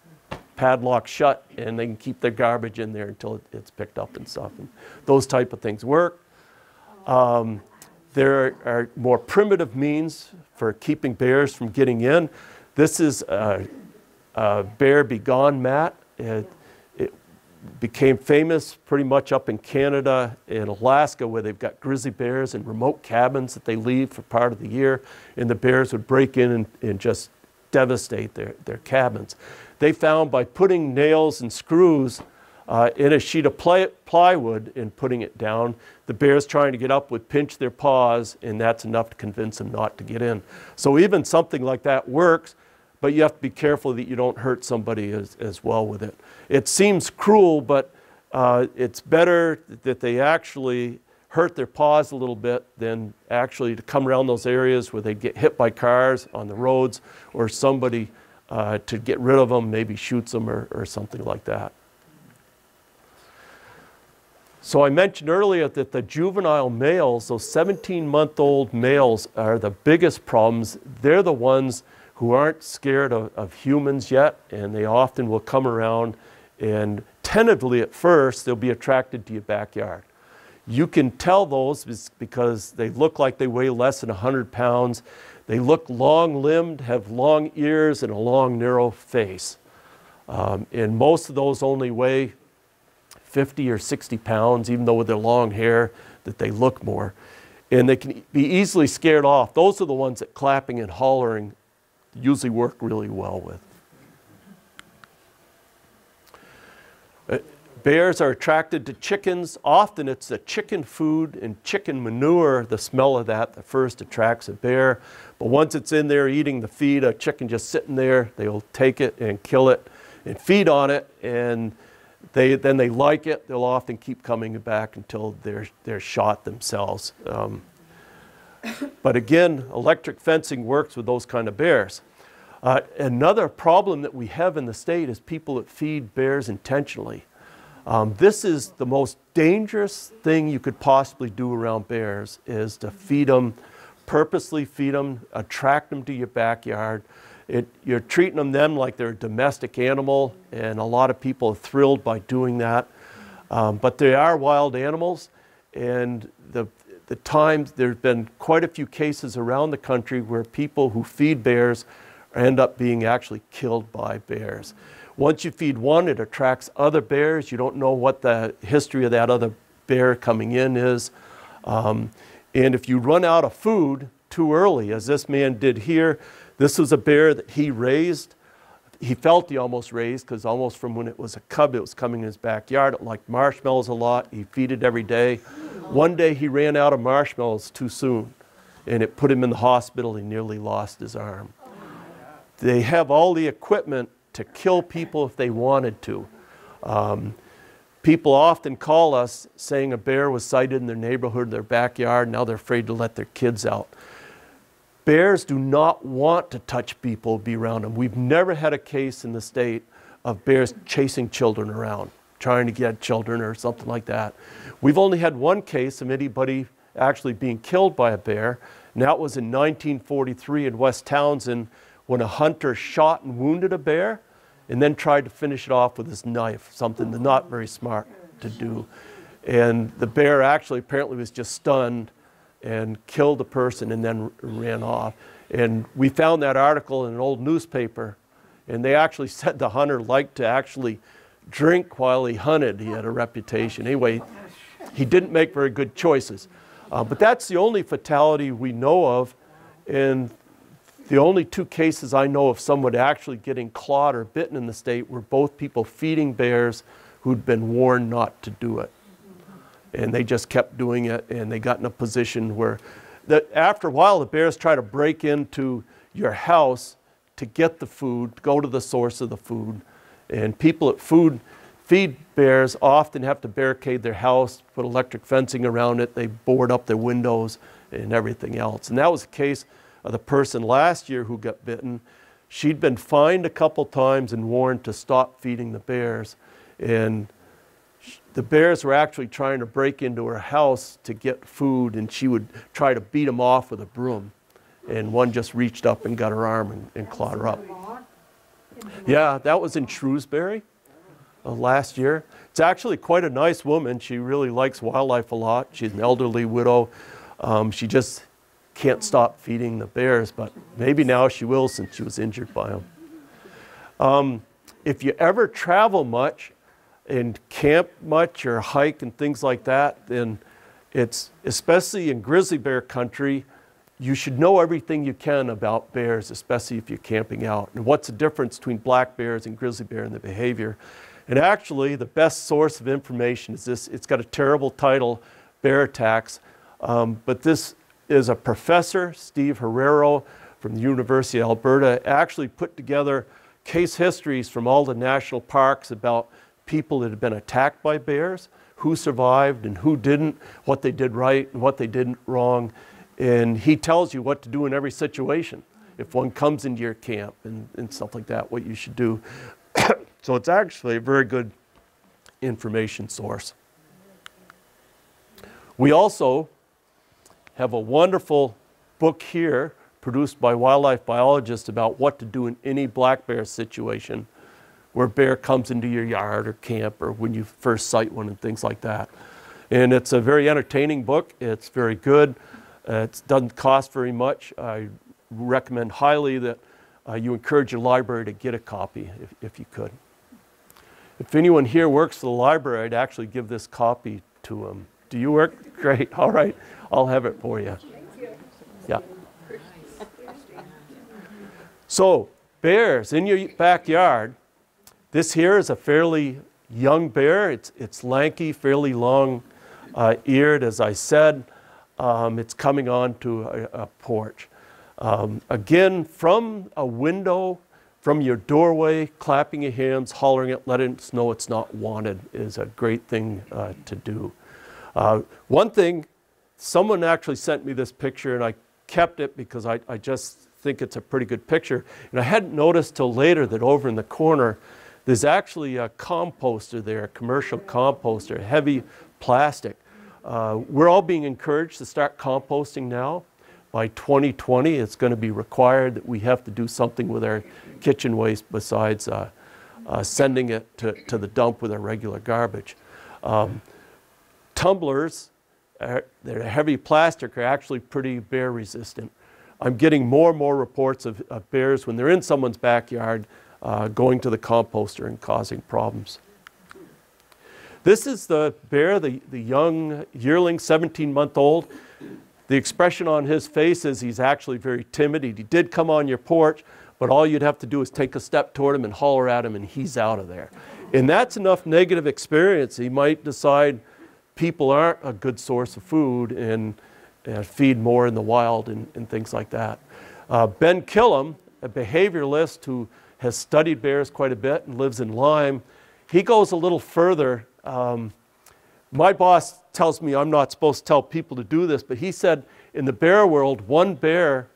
padlocked shut, and they can keep their garbage in there until it- it's picked up and stuff. And those type of things work. Um, there are more primitive means for keeping bears from getting in. This is a, a bear begone mat. It, became famous pretty much up in Canada and Alaska where they've got grizzly bears in remote cabins that they leave for part of the year and the bears would break in and, and just devastate their, their cabins. They found by putting nails and screws uh, in a sheet of ply- plywood and putting it down, the bears trying to get up would pinch their paws and that's enough to convince them not to get in. So even something like that works, but you have to be careful that you don't hurt somebody as, as well with it. It seems cruel, but uh, it's better that they actually hurt their paws a little bit than actually to come around those areas where they get hit by cars on the roads or somebody uh, to get rid of them, maybe shoots them or, or something like that. So I mentioned earlier that the juvenile males, those 17-month-old males, are the biggest problems. They're the ones who aren't scared of, of humans yet, and they often will come around and tentatively at first, they'll be attracted to your backyard. You can tell those because they look like they weigh less than 100 pounds. They look long limbed, have long ears, and a long, narrow face. Um, and most of those only weigh 50 or 60 pounds, even though with their long hair, that they look more. And they can be easily scared off. Those are the ones that clapping and hollering usually work really well with. Uh, Bears are attracted to chickens. Often it's the chicken food and chicken manure, the smell of that, that first attracts a bear. But once it's in there eating the feed, a chicken just sitting there, they'll take it and kill it and feed on it. And they, then they like it. They'll often keep coming back until they're, they're shot themselves. Um, but again, electric fencing works with those kind of bears. Uh, another problem that we have in the state is people that feed bears intentionally. Um, this is the most dangerous thing you could possibly do around bears is to feed them, purposely feed them, attract them to your backyard. It, you're treating them then like they're a domestic animal, and a lot of people are thrilled by doing that. Um, but they are wild animals, and the, the times there's been quite a few cases around the country where people who feed bears end up being actually killed by bears. Once you feed one, it attracts other bears. You don't know what the history of that other bear coming in is. Um, and if you run out of food too early, as this man did here, this was a bear that he raised. He felt he almost raised because almost from when it was a cub, it was coming in his backyard. It liked marshmallows a lot. He fed it every day. One day he ran out of marshmallows too soon, and it put him in the hospital. He nearly lost his arm. They have all the equipment to kill people if they wanted to. Um, people often call us saying a bear was sighted in their neighborhood, their backyard, now they're afraid to let their kids out. Bears do not want to touch people, be around them. We've never had a case in the state of bears chasing children around, trying to get children or something like that. We've only had one case of anybody actually being killed by a bear, and that was in 1943 in West Townshend when a hunter shot and wounded a bear and then tried to finish it off with his knife, something not very smart to do. And the bear actually apparently was just stunned and killed the person and then ran off. And we found that article in an old newspaper, and they actually said the hunter liked to actually drink while he hunted. He had a reputation. Anyway, he didn't make very good choices. Uh, but that's the only fatality we know of, and the only two cases I know of someone actually getting clawed or bitten in the state were both people feeding bears who'd been warned not to do it. And they just kept doing it, and they got in a position where, that after a while, the bears try to break into your house to get the food, go to the source of the food. And people at food feed bears often have to barricade their house, put electric fencing around it, they board up their windows and everything else. And that was the case of the person last year who got bitten. She'd been fined a couple times and warned to stop feeding the bears. And the bears were actually trying to break into her house to get food, and she would try to beat them off with a broom. And one just reached up and got her arm and, and clawed her up. Yeah, that was in Shrewsbury uh, last year. It's actually quite a nice woman. She really likes wildlife a lot. She's an elderly widow. Um, she just can't stop feeding the bears, but maybe now she will since she was injured by them. Um, if you ever travel much and camp much or hike and things like that, then it's especially in grizzly bear country, you should know everything you can about bears, especially if you're camping out, and what's the difference between black bears and grizzly bear and the behavior. And actually, the best source of information is this. It's got a terrible title, Bear Attacks, um, but this is a professor, Steve Herrero from the University of Alberta, actually put together case histories from all the national parks about people that had been attacked by bears, who survived and who didn't, what they did right and what they didn't wrong. And he tells you what to do in every situation. If one comes into your camp and, and stuff like that, what you should do. so it's actually a very good information source. We also have a wonderful book here produced by wildlife biologists about what to do in any black bear situation where bear comes into your yard or camp or when you first sight one and things like that. And it's a very entertaining book. It's very good. Uh, it doesn't cost very much. I recommend highly that uh, you encourage your library to get a copy if, if you could. If anyone here works for the library, I'd actually give this copy to them. Do you work? Great. All right. I'll have it for you. Yeah. So, bears in your backyard. This here is a fairly young bear. It's, it's lanky, fairly long uh, eared, as I said. Um, it's coming onto a, a porch. Um, again, from a window, from your doorway, clapping your hands, hollering it, letting us know it's not wanted is a great thing uh, to do. Uh, one thing, someone actually sent me this picture and I kept it because I, I just think it's a pretty good picture. And I hadn't noticed till later that over in the corner, there's actually a composter there, a commercial composter, heavy plastic. Uh, we're all being encouraged to start composting now. By 2020, it's going to be required that we have to do something with our kitchen waste besides uh, uh, sending it to, to the dump with our regular garbage. Um, tumblers, uh, they're heavy plastic, are actually pretty bear resistant. I'm getting more and more reports of, of bears when they're in someone's backyard uh, going to the composter and causing problems. This is the bear, the, the young yearling, 17 month old. The expression on his face is he's actually very timid. He did come on your porch, but all you'd have to do is take a step toward him and holler at him, and he's out of there. And that's enough negative experience. He might decide people aren't a good source of food and, and feed more in the wild and, and things like that. Uh, ben Kilham, a behavioralist who has studied bears quite a bit and lives in Lyme, he goes a little further. Um, my boss tells me I'm not supposed to tell people to do this, but he said in the bear world, one bear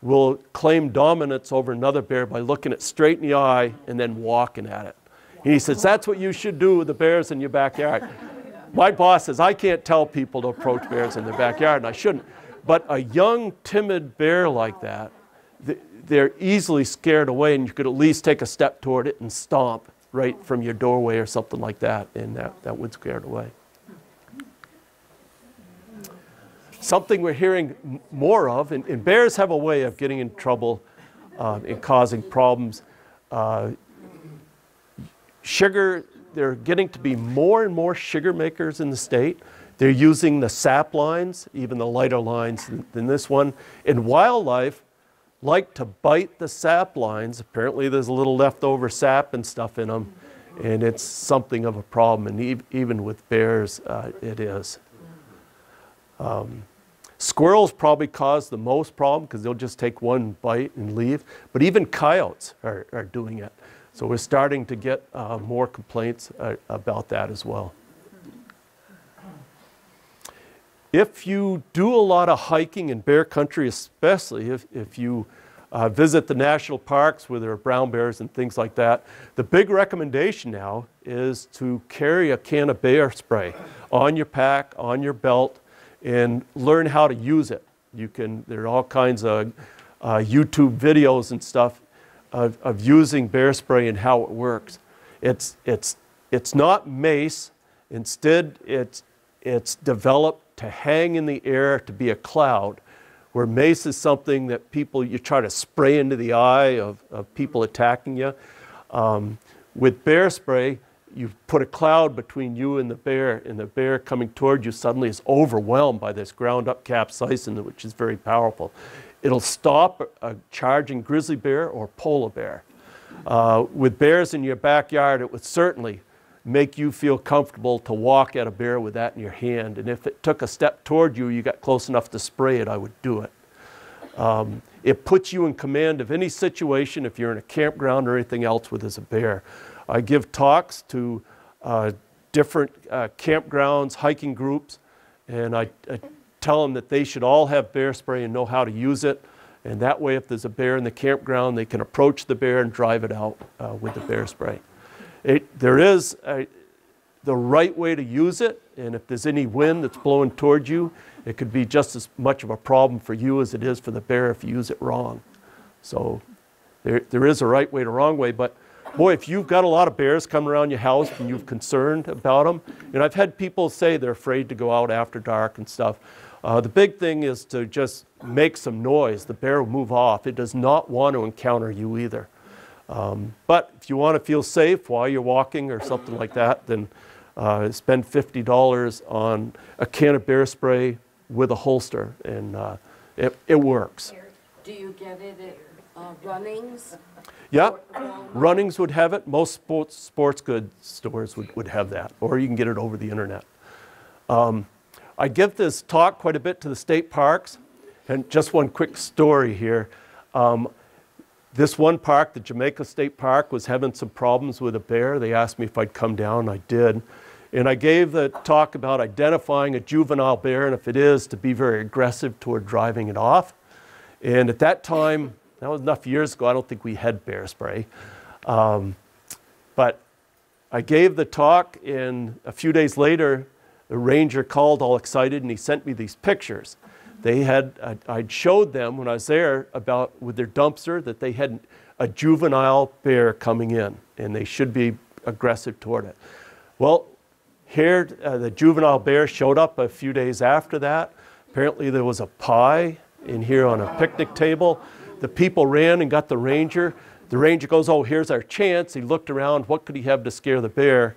will claim dominance over another bear by looking it straight in the eye and then walking at it. And he says, That's what you should do with the bears in your backyard. My boss says, I can't tell people to approach bears in their backyard, and I shouldn't. But a young, timid bear like that, they're easily scared away, and you could at least take a step toward it and stomp right from your doorway or something like that, and that, that would scare it away. Something we're hearing more of, and, and bears have a way of getting in trouble uh, and causing problems. Uh, sugar, they're getting to be more and more sugar makers in the state. They're using the sap lines, even the lighter lines than, than this one. In wildlife like to bite the sap lines. Apparently, there's a little leftover sap and stuff in them, and it's something of a problem. And ev- even with bears, uh, it is. Um, squirrels probably cause the most problem because they'll just take one bite and leave. But even coyotes are, are doing it. So we're starting to get uh, more complaints uh, about that as well. If you do a lot of hiking in bear country, especially if, if you uh, visit the national parks where there are brown bears and things like that, the big recommendation now is to carry a can of bear spray on your pack, on your belt, and learn how to use it. You can, there are all kinds of uh, YouTube videos and stuff of, of using bear spray and how it works. It's, it's, it's not mace, instead, it's, it's developed to hang in the air to be a cloud, where mace is something that people, you try to spray into the eye of, of people attacking you. Um, with bear spray, you put a cloud between you and the bear, and the bear coming toward you suddenly is overwhelmed by this ground up capsaicin, which is very powerful. It'll stop a charging grizzly bear or polar bear. Uh, with bears in your backyard, it would certainly make you feel comfortable to walk at a bear with that in your hand. And if it took a step toward you, you got close enough to spray it, I would do it. Um, it puts you in command of any situation if you're in a campground or anything else with as a bear. I give talks to uh, different uh, campgrounds, hiking groups, and I, I tell them that they should all have bear spray and know how to use it. And that way, if there's a bear in the campground, they can approach the bear and drive it out uh, with the bear spray. It, there is a, the right way to use it, and if there's any wind that's blowing towards you, it could be just as much of a problem for you as it is for the bear if you use it wrong. So there, there is a right way to wrong way, but boy, if you've got a lot of bears coming around your house and you're concerned about them, and I've had people say they're afraid to go out after dark and stuff. Uh, the big thing is to just make some noise. The bear will move off. It does not want to encounter you either. Um, but if you want to feel safe while you're walking or something like that, then uh, spend $50 on a can of bear spray with a holster, and uh, it, it works. Do you get it at uh, Runnings? Walmart? Runnings would have it. Most sports, sports goods stores would, would have that, or you can get it over the internet. Um, I give this talk quite a bit to the state parks, and just one quick story here. Um, this one park, the Jamaica State Park, was having some problems with a bear. They asked me if I'd come down, I did. And I gave the talk about identifying a juvenile bear, and if it is, to be very aggressive toward driving it off. And at that time, that was enough years ago, I don't think we had bear spray. Um, but I gave the talk, and a few days later, the ranger called all excited and he sent me these pictures. They had, I- I'd showed them when I was there about with their dumpster that they had a juvenile bear coming in and they should be aggressive toward it. Well, here, uh, the juvenile bear showed up a few days after that. Apparently, there was a pie in here on a picnic table. The people ran and got the ranger. The ranger goes, Oh, here's our chance. He looked around. What could he have to scare the bear?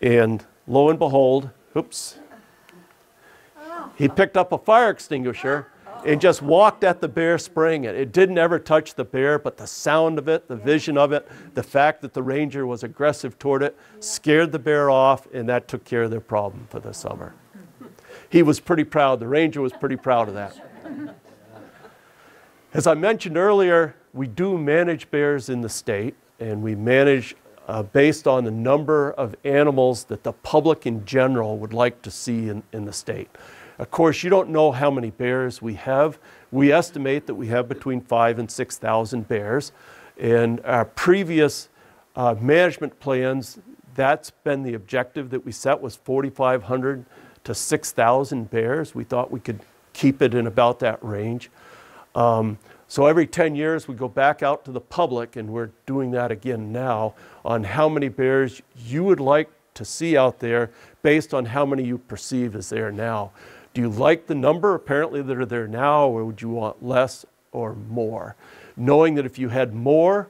And lo and behold, oops, he picked up a fire extinguisher and just walked at the bear, spraying it. It didn't ever touch the bear, but the sound of it, the vision of it, the fact that the ranger was aggressive toward it, scared the bear off, and that took care of their problem for the summer. He was pretty proud. The ranger was pretty proud of that. As I mentioned earlier, we do manage bears in the state, and we manage uh, based on the number of animals that the public in general would like to see in, in the state. Of course, you don't know how many bears we have. We estimate that we have between five and 6,000 bears. And our previous uh, management plans, that's been the objective that we set was 4,500 to 6,000 bears. We thought we could keep it in about that range. Um, so every 10 years, we go back out to the public, and we're doing that again now, on how many bears you would like to see out there based on how many you perceive is there now. Do you like the number apparently that are there now, or would you want less or more? Knowing that if you had more,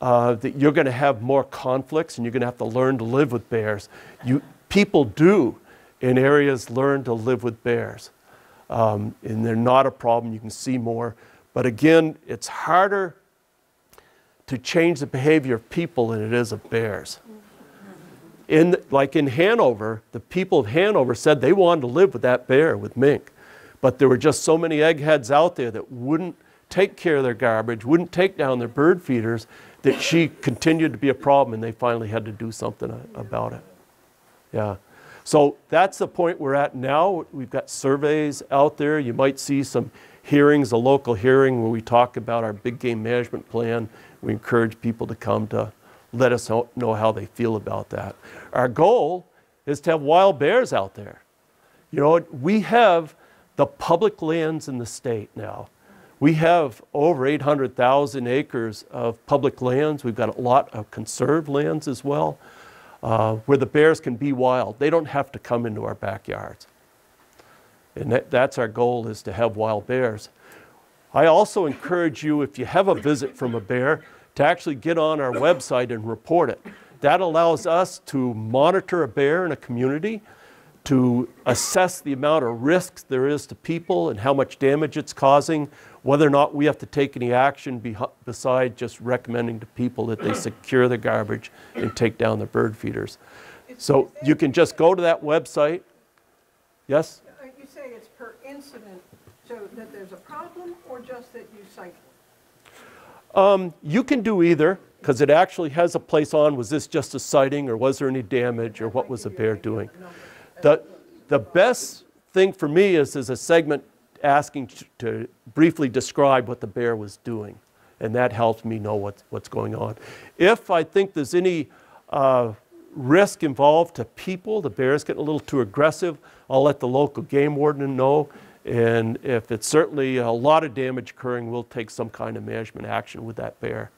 uh, that you're going to have more conflicts and you're going to have to learn to live with bears. You, people do in areas learn to live with bears. Um, and they're not a problem. You can see more. But again, it's harder to change the behavior of people than it is of bears. In, like in Hanover, the people of Hanover said they wanted to live with that bear, with mink. But there were just so many eggheads out there that wouldn't take care of their garbage, wouldn't take down their bird feeders, that she continued to be a problem and they finally had to do something about it. Yeah. So that's the point we're at now. We've got surveys out there. You might see some hearings, a local hearing where we talk about our big game management plan. We encourage people to come to let us know how they feel about that. Our goal is to have wild bears out there. You know, we have the public lands in the state now. We have over 800,000 acres of public lands. We've got a lot of conserved lands as well, uh, where the bears can be wild. They don't have to come into our backyards. And that, that's our goal is to have wild bears. I also encourage you, if you have a visit from a bear, to actually get on our website and report it. That allows us to monitor a bear in a community, to assess the amount of risks there is to people and how much damage it's causing, whether or not we have to take any action behi- beside just recommending to people that they secure their garbage and take down the bird feeders. So you can just go to that website. Yes? You say it's per incident, so that there's a problem or just that you cycle? Um, you can do either, because it actually has a place on, was this just a sighting, or was there any damage, or what was the bear doing? The, the best thing for me is, is a segment asking t- to briefly describe what the bear was doing, and that helps me know what's, what's going on. If I think there's any uh, risk involved to people, the bear's getting a little too aggressive, I'll let the local game warden know, and if it's certainly a lot of damage occurring, we'll take some kind of management action with that bear.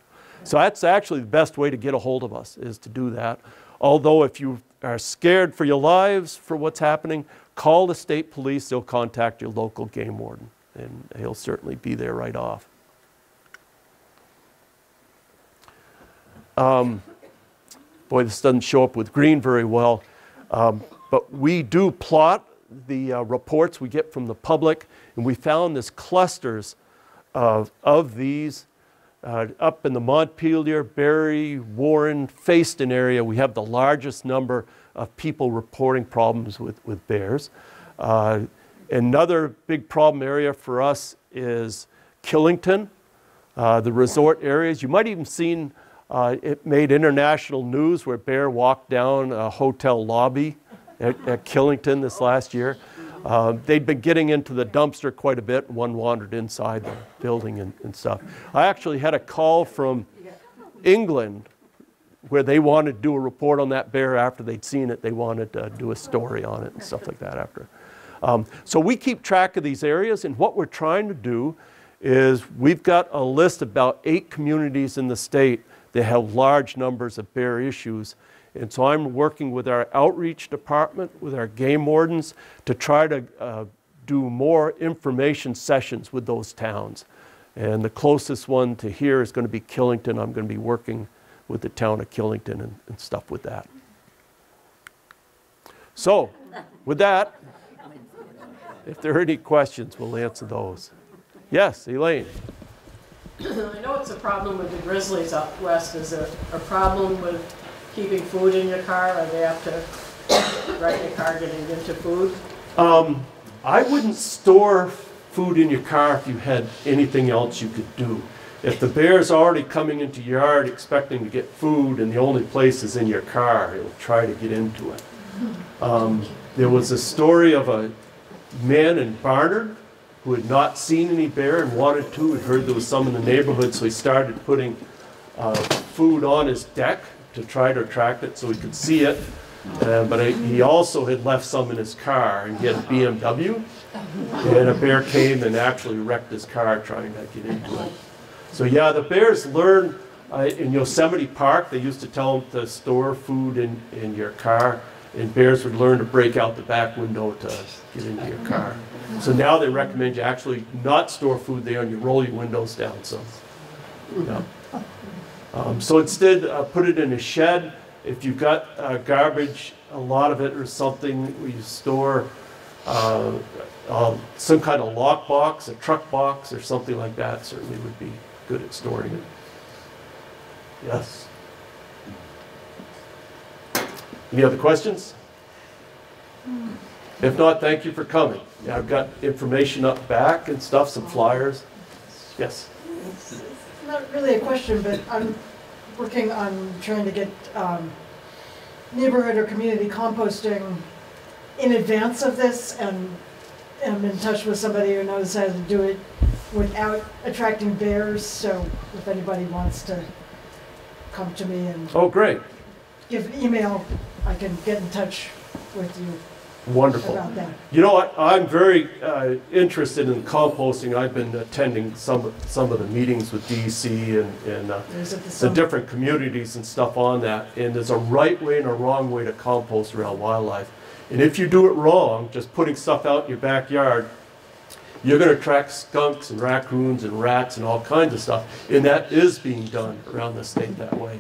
So that's actually the best way to get a hold of us, is to do that. Although if you are scared for your lives for what's happening, call the state police, they'll contact your local game warden, and he'll certainly be there right off. Um, boy, this doesn't show up with green very well, um, but we do plot the uh, reports we get from the public, and we found this clusters of, of these uh, up in the Montpelier, Barre, Warren, Fayston area. We have the largest number of people reporting problems with, with bears. Uh, another big problem area for us is Killington, uh, the resort areas. You might even seen uh, it made international news where bear walked down a hotel lobby at, at Killington this last year. Uh, they'd been getting into the dumpster quite a bit. One wandered inside the building and, and stuff. I actually had a call from England where they wanted to do a report on that bear after they'd seen it. They wanted to do a story on it and stuff like that after. Um, so we keep track of these areas, and what we're trying to do is we've got a list about eight communities in the state that have large numbers of bear issues. And so I'm working with our outreach department, with our game wardens, to try to uh, do more information sessions with those towns. And the closest one to here is going to be Killington. I'm going to be working with the town of Killington and, and stuff with that. So, with that, if there are any questions, we'll answer those. Yes, Elaine? I know it's a problem with the grizzlies out west. Is there a problem with keeping food in your car, or they have to ride your car getting into food? Um, I wouldn't store food in your car if you had anything else you could do. If the bear's already coming into your yard expecting to get food and the only place is in your car, it'll try to get into it. Um, there was a story of a man in Barnard who had not seen any bear and wanted to, had heard there was some in the neighborhood, so he started putting uh, food on his deck to try to attract it so he could see it. Uh, but he he also had left some in his car, and he had a BMW. And a bear came and actually wrecked his car trying to get into it. So yeah, the bears learn uh, in Yosemite Park. They used to tell them to store food in, in your car, and bears would learn to break out the back window to get into your car. So now they recommend you actually not store food there and you roll your windows down So, Yeah. Um, so instead, uh, put it in a shed. If you've got uh, garbage, a lot of it or something, where you store uh, um, some kind of lock box, a truck box, or something like that, certainly would be good at storing it. Yes. Any other questions? If not, thank you for coming. Yeah, I've got information up back and stuff, some flyers. Yes. Really a question, but I'm working on trying to get um, neighborhood or community composting in advance of this, and am in touch with somebody who knows how to do it without attracting bears, so if anybody wants to come to me and Oh, great, give email, I can get in touch with you wonderful. You know what, I'm very uh, interested in composting. I've been attending some, of- some of the meetings with DC and, and uh, the the different communities and stuff on that. And there's a right way and a wrong way to compost around wildlife. And if you do it wrong, just putting stuff out in your backyard, you're gonna attract skunks and raccoons and rats and all kinds of stuff. And that is being done around the state that way.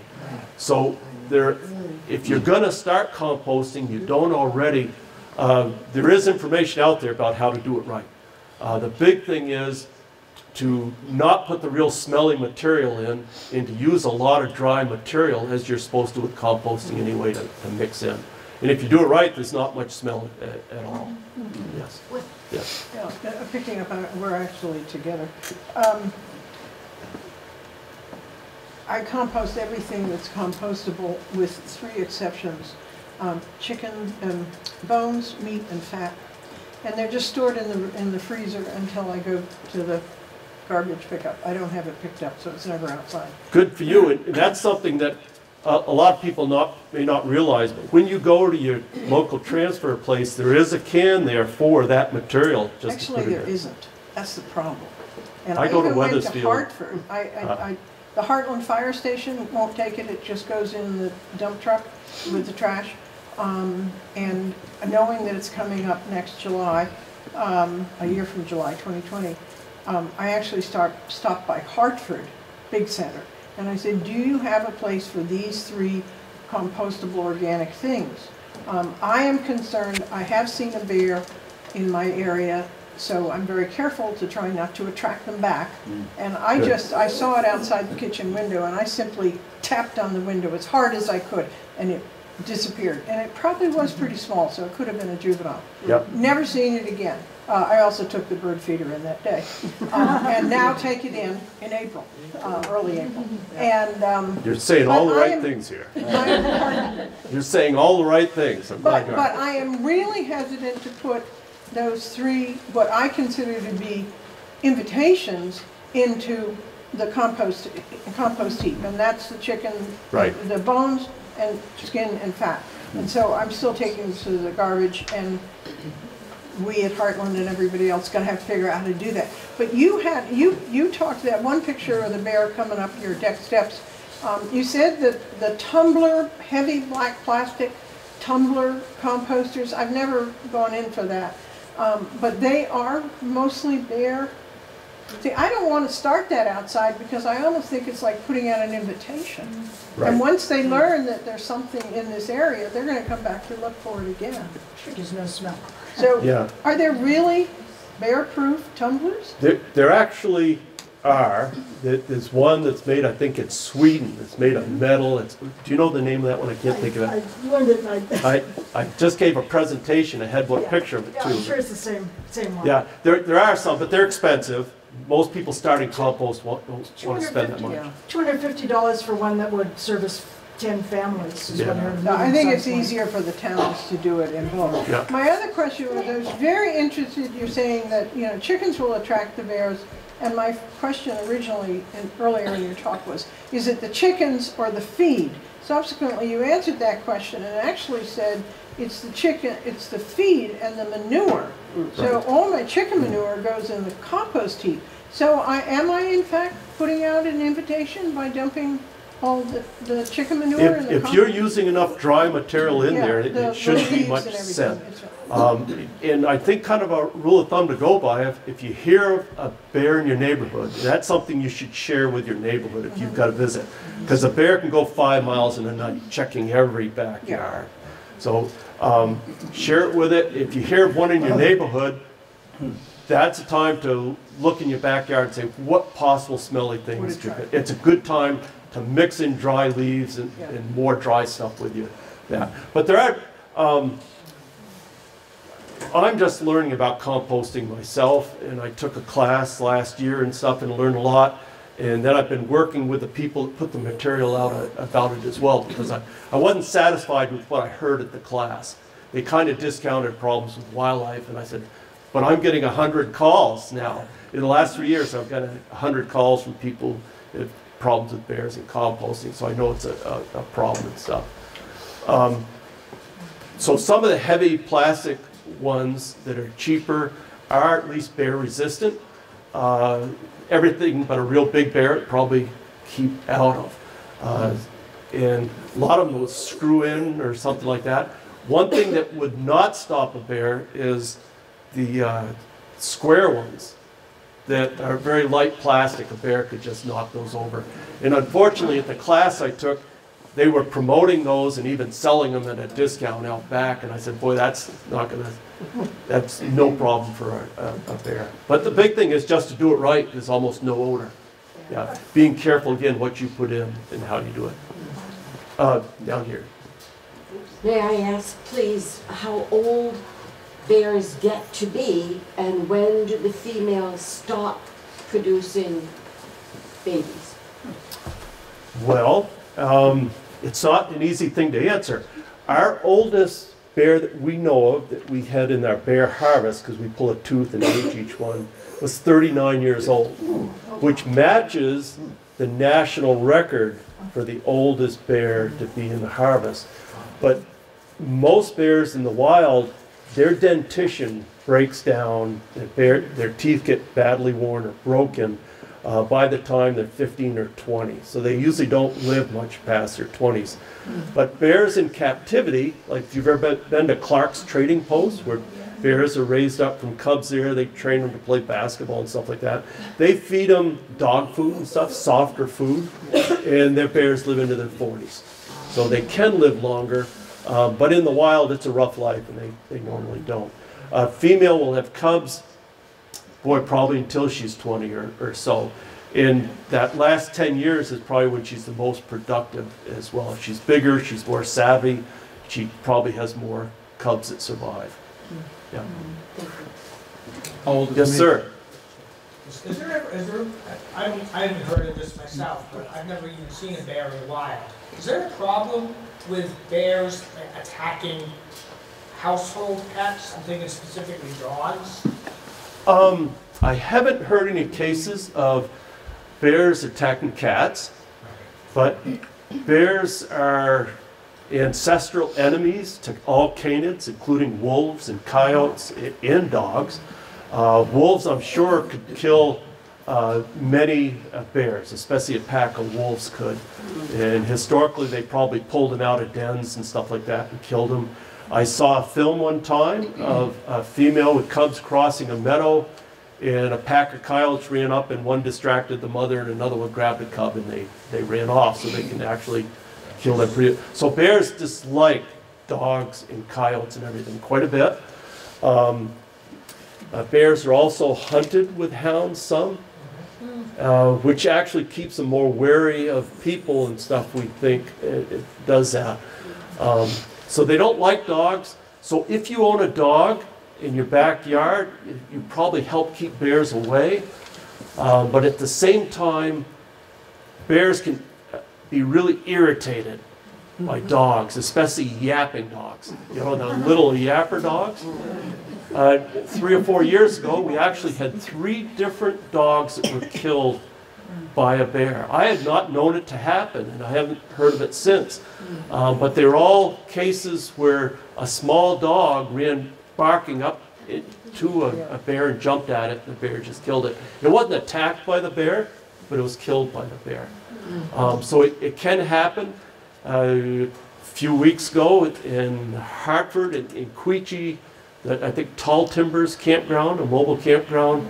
So there, if you're gonna start composting, you don't already, uh, there is information out there about how to do it right. Uh, the big thing is to not put the real smelly material in and to use a lot of dry material as you're supposed to with composting anyway to, to mix in. And if you do it right, there's not much smell at, at all. Yes, yes. Yeah, uh, picking up on, it, we're actually together. Um, I compost everything that's compostable with three exceptions. Um, Chicken, um, bones, meat, and fat. And they're just stored in the, in the freezer until I go to the garbage pickup. I don't have it picked up, so it's never outside. Good for you, and that's something that uh, a lot of people not, may not realize, but when you go to your local transfer place, there is a can there for that material, Just Actually, there in. isn't. That's the problem. And I I go to went to Hartford. I, I, Uh. I, the Hartland Fire Station won't take it, it just goes in the dump truck with the trash. Um, and knowing that it's coming up next July, um, a year from July 2020, um, I actually start, stopped by Hartford Big Center. And I said, do you have a place for these three compostable organic things? Um, I am concerned, I have seen a bear in my area, so I'm very careful to try not to attract them back. And I Good. just, I saw it outside the kitchen window, and I simply tapped on the window as hard as I could, and it disappeared. And it probably was pretty small, so it could have been a juvenile. Yep. Never seen it again. Uh, I also took the bird feeder in that day. Um, And now take it in, in April, uh, early April. And, um, You're saying all the right am- things here. Am- You're saying all the right things. I'm But, but. I am really hesitant to put those three, what I consider to be invitations into the compost, compost heap. And that's the chicken, Right. the bones and skin and fat. And so I'm still taking them to the garbage and we at Hartland and everybody else gonna have to figure out how to do that. But you had, you, you talked, that one picture of the bear coming up your deck steps. Um, you said that the tumbler, heavy black plastic tumbler composters, I've never gone in for that. Um, but they are mostly bear. See, I don't wanna start that outside because I almost think it's like putting out an invitation. Right. And once they mm. learn that there's something in this area, they're gonna come back to look for it again. Sure, There's no smell. So, Yeah. are there really bear-proof tumblers? There, there actually are. There's one that's made, I think it's Sweden. It's made of metal. It's, do you know the name of that one? I can't think of it. I learned it, I, I, I just gave a presentation. I had one Yeah. picture of it yeah, I'm too. sure it's the same, same one. Yeah, there, there are some, but they're expensive. Most people starting compost won't, don't want to spend that much. Two hundred fifty dollars for one that would service ten families is what I Yeah. heard. No, I think it's medium-sized easier for the towns to do it in bulk. Yeah. My other question was, I was very interested, you're saying that, you know, chickens will attract the bears. And my question originally, and earlier in your talk was, is it the chickens or the feed? Subsequently, you answered that question and actually said, it's the chicken, it's the feed and the manure. Mm. So all my chicken mm. manure goes in the compost heap. So I, am I in fact putting out an invitation by dumping all the, the chicken manure in If, the if you're using enough dry material in Yeah, there, it the- it shouldn't be much scent. Um, And I think kind of a rule of thumb to go by, if, if you hear of a bear in your neighborhood, that's something you should share with your neighborhood if you've mm-hmm. got a visit. Because a bear can go five miles in a night checking every backyard. So um, share it with it. If you hear of one in your neighborhood, that's a time to look in your backyard and say, what possible smelly things? could- It's a good time to mix in dry leaves and, Yeah. and more dry stuff with you. Yeah, but there are, um, I'm just learning about composting myself, and I took a class last year and stuff and learned a lot. And then I've been working with the people that put the material out about it as well, because I, I wasn't satisfied with what I heard at the class. They kind of discounted problems with wildlife, and I said, but I'm getting 100 calls now. In the last three years, I've got 100 calls from people with problems with bears and composting, so I know it's a, a, a problem and stuff. Um, so some of the heavy plastic ones that are cheaper are at least bear resistant. Uh, everything but a real big bear, probably keep out of. Uh, and a lot of them will screw in or something like that. One thing that would not stop a bear is the uh, square ones that are very light plastic. A bear could just knock those over. And unfortunately, at the class I took, they were promoting those and even selling them at a discount out back. And I said, boy, that's not gonna, that's no problem for a, a, a bear. But the big thing is just to do it right, there's almost no odor. Yeah, being careful again what you put in and how you do it. Uh, down here. May I ask, please, how old bears get to be and when do the females stop producing babies? Well, um, it's not an easy thing to answer. Our oldest bear that we know of that we had in our bear harvest, because we pull a tooth and age each one, was 39 years old, which matches the national record for the oldest bear to be in the harvest. But most bears in the wild, their dentition breaks down, their, bear, their teeth get badly worn or broken uh, by the time they're 15 or 20. So they usually don't live much past their 20s. But bears in captivity, like if you've ever been, been to Clark's Trading Post, where bears are raised up from cubs there, they train them to play basketball and stuff like that. They feed them dog food and stuff, softer food, and their bears live into their 40s. So they can live longer, uh, but in the wild, it's a rough life, and they, they normally don't. A female will have cubs, boy, probably until she's 20 or, or so. In that last 10 years is probably when she's the most productive as well. She's bigger, she's more savvy, she probably has more cubs that survive. Yeah. Mm-hmm. How old is Yes, the sir. Is is there ever, is there, I haven't, I haven't heard of this myself, but I've never even seen a bear in the wild. Is there a problem with bears attacking household pets? I'm thinking specifically dogs. Um, I haven't heard any cases of bears attacking cats, but bears are ancestral enemies to all canids, including wolves and coyotes and dogs. Uh, wolves, I'm sure, could kill uh, many uh, bears, especially a pack of wolves could. And historically, they probably pulled them out of dens and stuff like that and killed them. I saw a film one time of a female with cubs crossing a meadow, and a pack of coyotes ran up, and one distracted the mother, and another one grabbed a cub, and they, they ran off, so they can actually kill them. pretty- So bears dislike dogs and coyotes and everything quite a bit. Um, uh, bears are also hunted with hounds some, uh, which actually keeps them more wary of people and stuff. We think it, it does that. Um, so they don't like dogs. So if you own a dog in your backyard, you- probably help keep bears away. Um, but at the same time, bears can uh, be really irritated by dogs, especially yapping dogs. You know, the little yapper dogs. Uh, three or four years ago, we actually had three different dogs that were killed by a bear. I had not known it to happen, and I haven't heard of it since. Um, but they're all cases where a small dog ran barking up to a, a bear and jumped at it, and the bear just killed it. It wasn't attacked by the bear, but it was killed by the bear. Um, so it, it can happen. Uh, a few weeks ago in Hartford, in, in Quechee, I think Tall Timbers Campground, a mobile campground,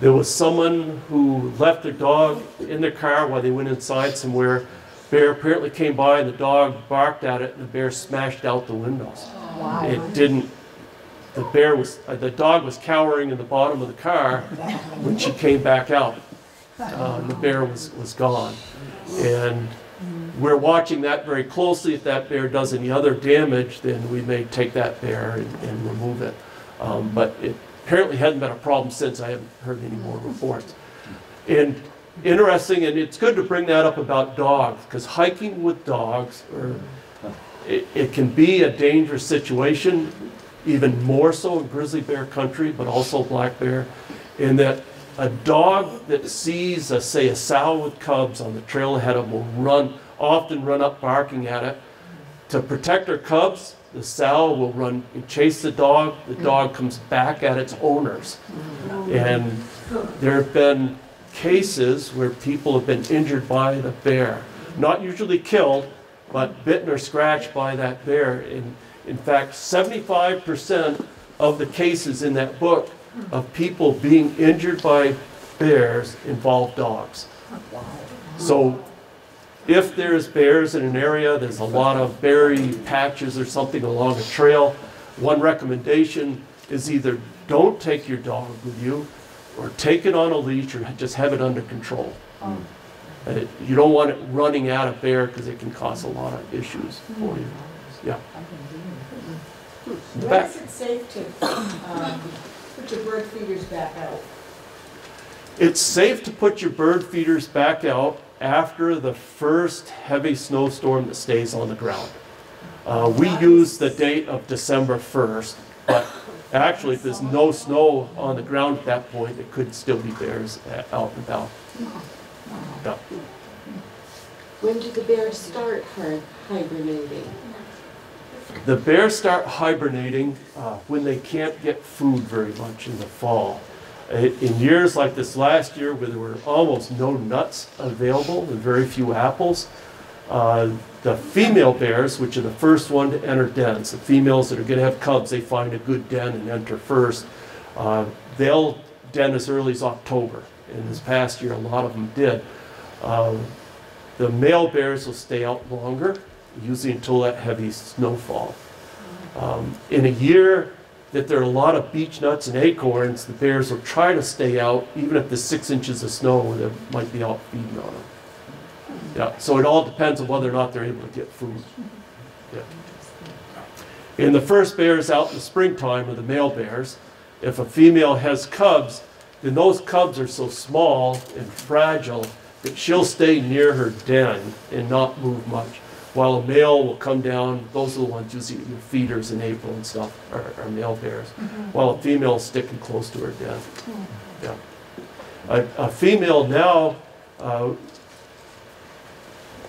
there was someone who left their dog in their car while they went inside somewhere. Bear apparently came by and the dog barked at it and the bear smashed out the windows. It didn't, the bear was, uh, the dog was cowering in the bottom of the car when she came back out. Uh, the bear was, was gone. And we're watching that very closely. If that bear does any other damage, then we may take that bear and, and remove it. Um, but it apparently hasn't been a problem since. I haven't heard any more reports. And interesting, and it's good to bring that up about dogs, because hiking with dogs, or it, it can be a dangerous situation, even more so in grizzly bear country, but also black bear, in that a dog that sees, a, say, a sow with cubs on the trail ahead of them will run, often run up barking at it. To protect her cubs, the sow will run and chase the dog. The mm. dog comes back at its owners. Mm. And there have been cases where people have been injured by the bear. Not usually killed, but bitten or scratched by that bear. In, in fact, 75% of the cases in that book of people being injured by bears involve dogs. So if there's bears in an area, there's a lot of berry patches or something along a trail, one recommendation is either don't take your dog with you or take it on a leash or just have it under control. Uh, You don't want it running at a bear because it can cause a lot of issues for you. Yeah. When Back- is it safe to, um, put your bird feeders back out? It's safe to put your bird feeders back out after the first heavy snowstorm that stays on the ground. Uh, we use the date of December 1st, but actually, if there's no snow on the ground at that point, it could still be bears uh, out and about. Yeah. When do the bears start hibernating? The bears start hibernating uh, when they can't get food very much in the fall. Uh, In years like this last year, where there were almost no nuts available and very few apples, uh, the female bears, which are the first one to enter dens, the females that are going to have cubs, they find a good den and enter first. Uh, they'll den as early as October. In this past year, a lot of them did. Uh, the male bears will stay out longer, usually until that heavy snowfall. Um, in a year that there are a lot of beech nuts and acorns, the bears will try to stay out, even if there's six inches of snow, they might be out feeding on them. Yeah, so it all depends on whether or not they're able to get food. Yeah. And the first bears out in the springtime are the male bears. If a female has cubs, then those cubs are so small and fragile that she'll stay near her den and not move much. While a male will come down, those are the ones usually your feeders in April and stuff, are, are male bears. Mm-hmm. While a female is sticking close to her den. Hmm. Yeah. A, a female now, uh,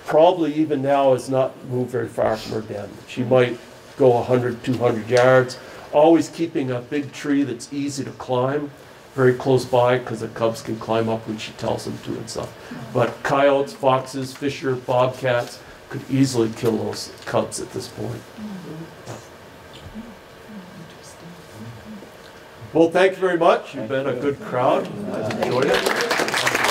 probably even now has not moved very far from her den. She might go 100, 200 yards, always keeping a big tree that's easy to climb very close by because the cubs can climb up when she tells them to and stuff. Hmm. But coyotes, foxes, fisher, bobcats could easily kill those cubs at this point. Well, thank you very much. You've been a good crowd. I've enjoyed it.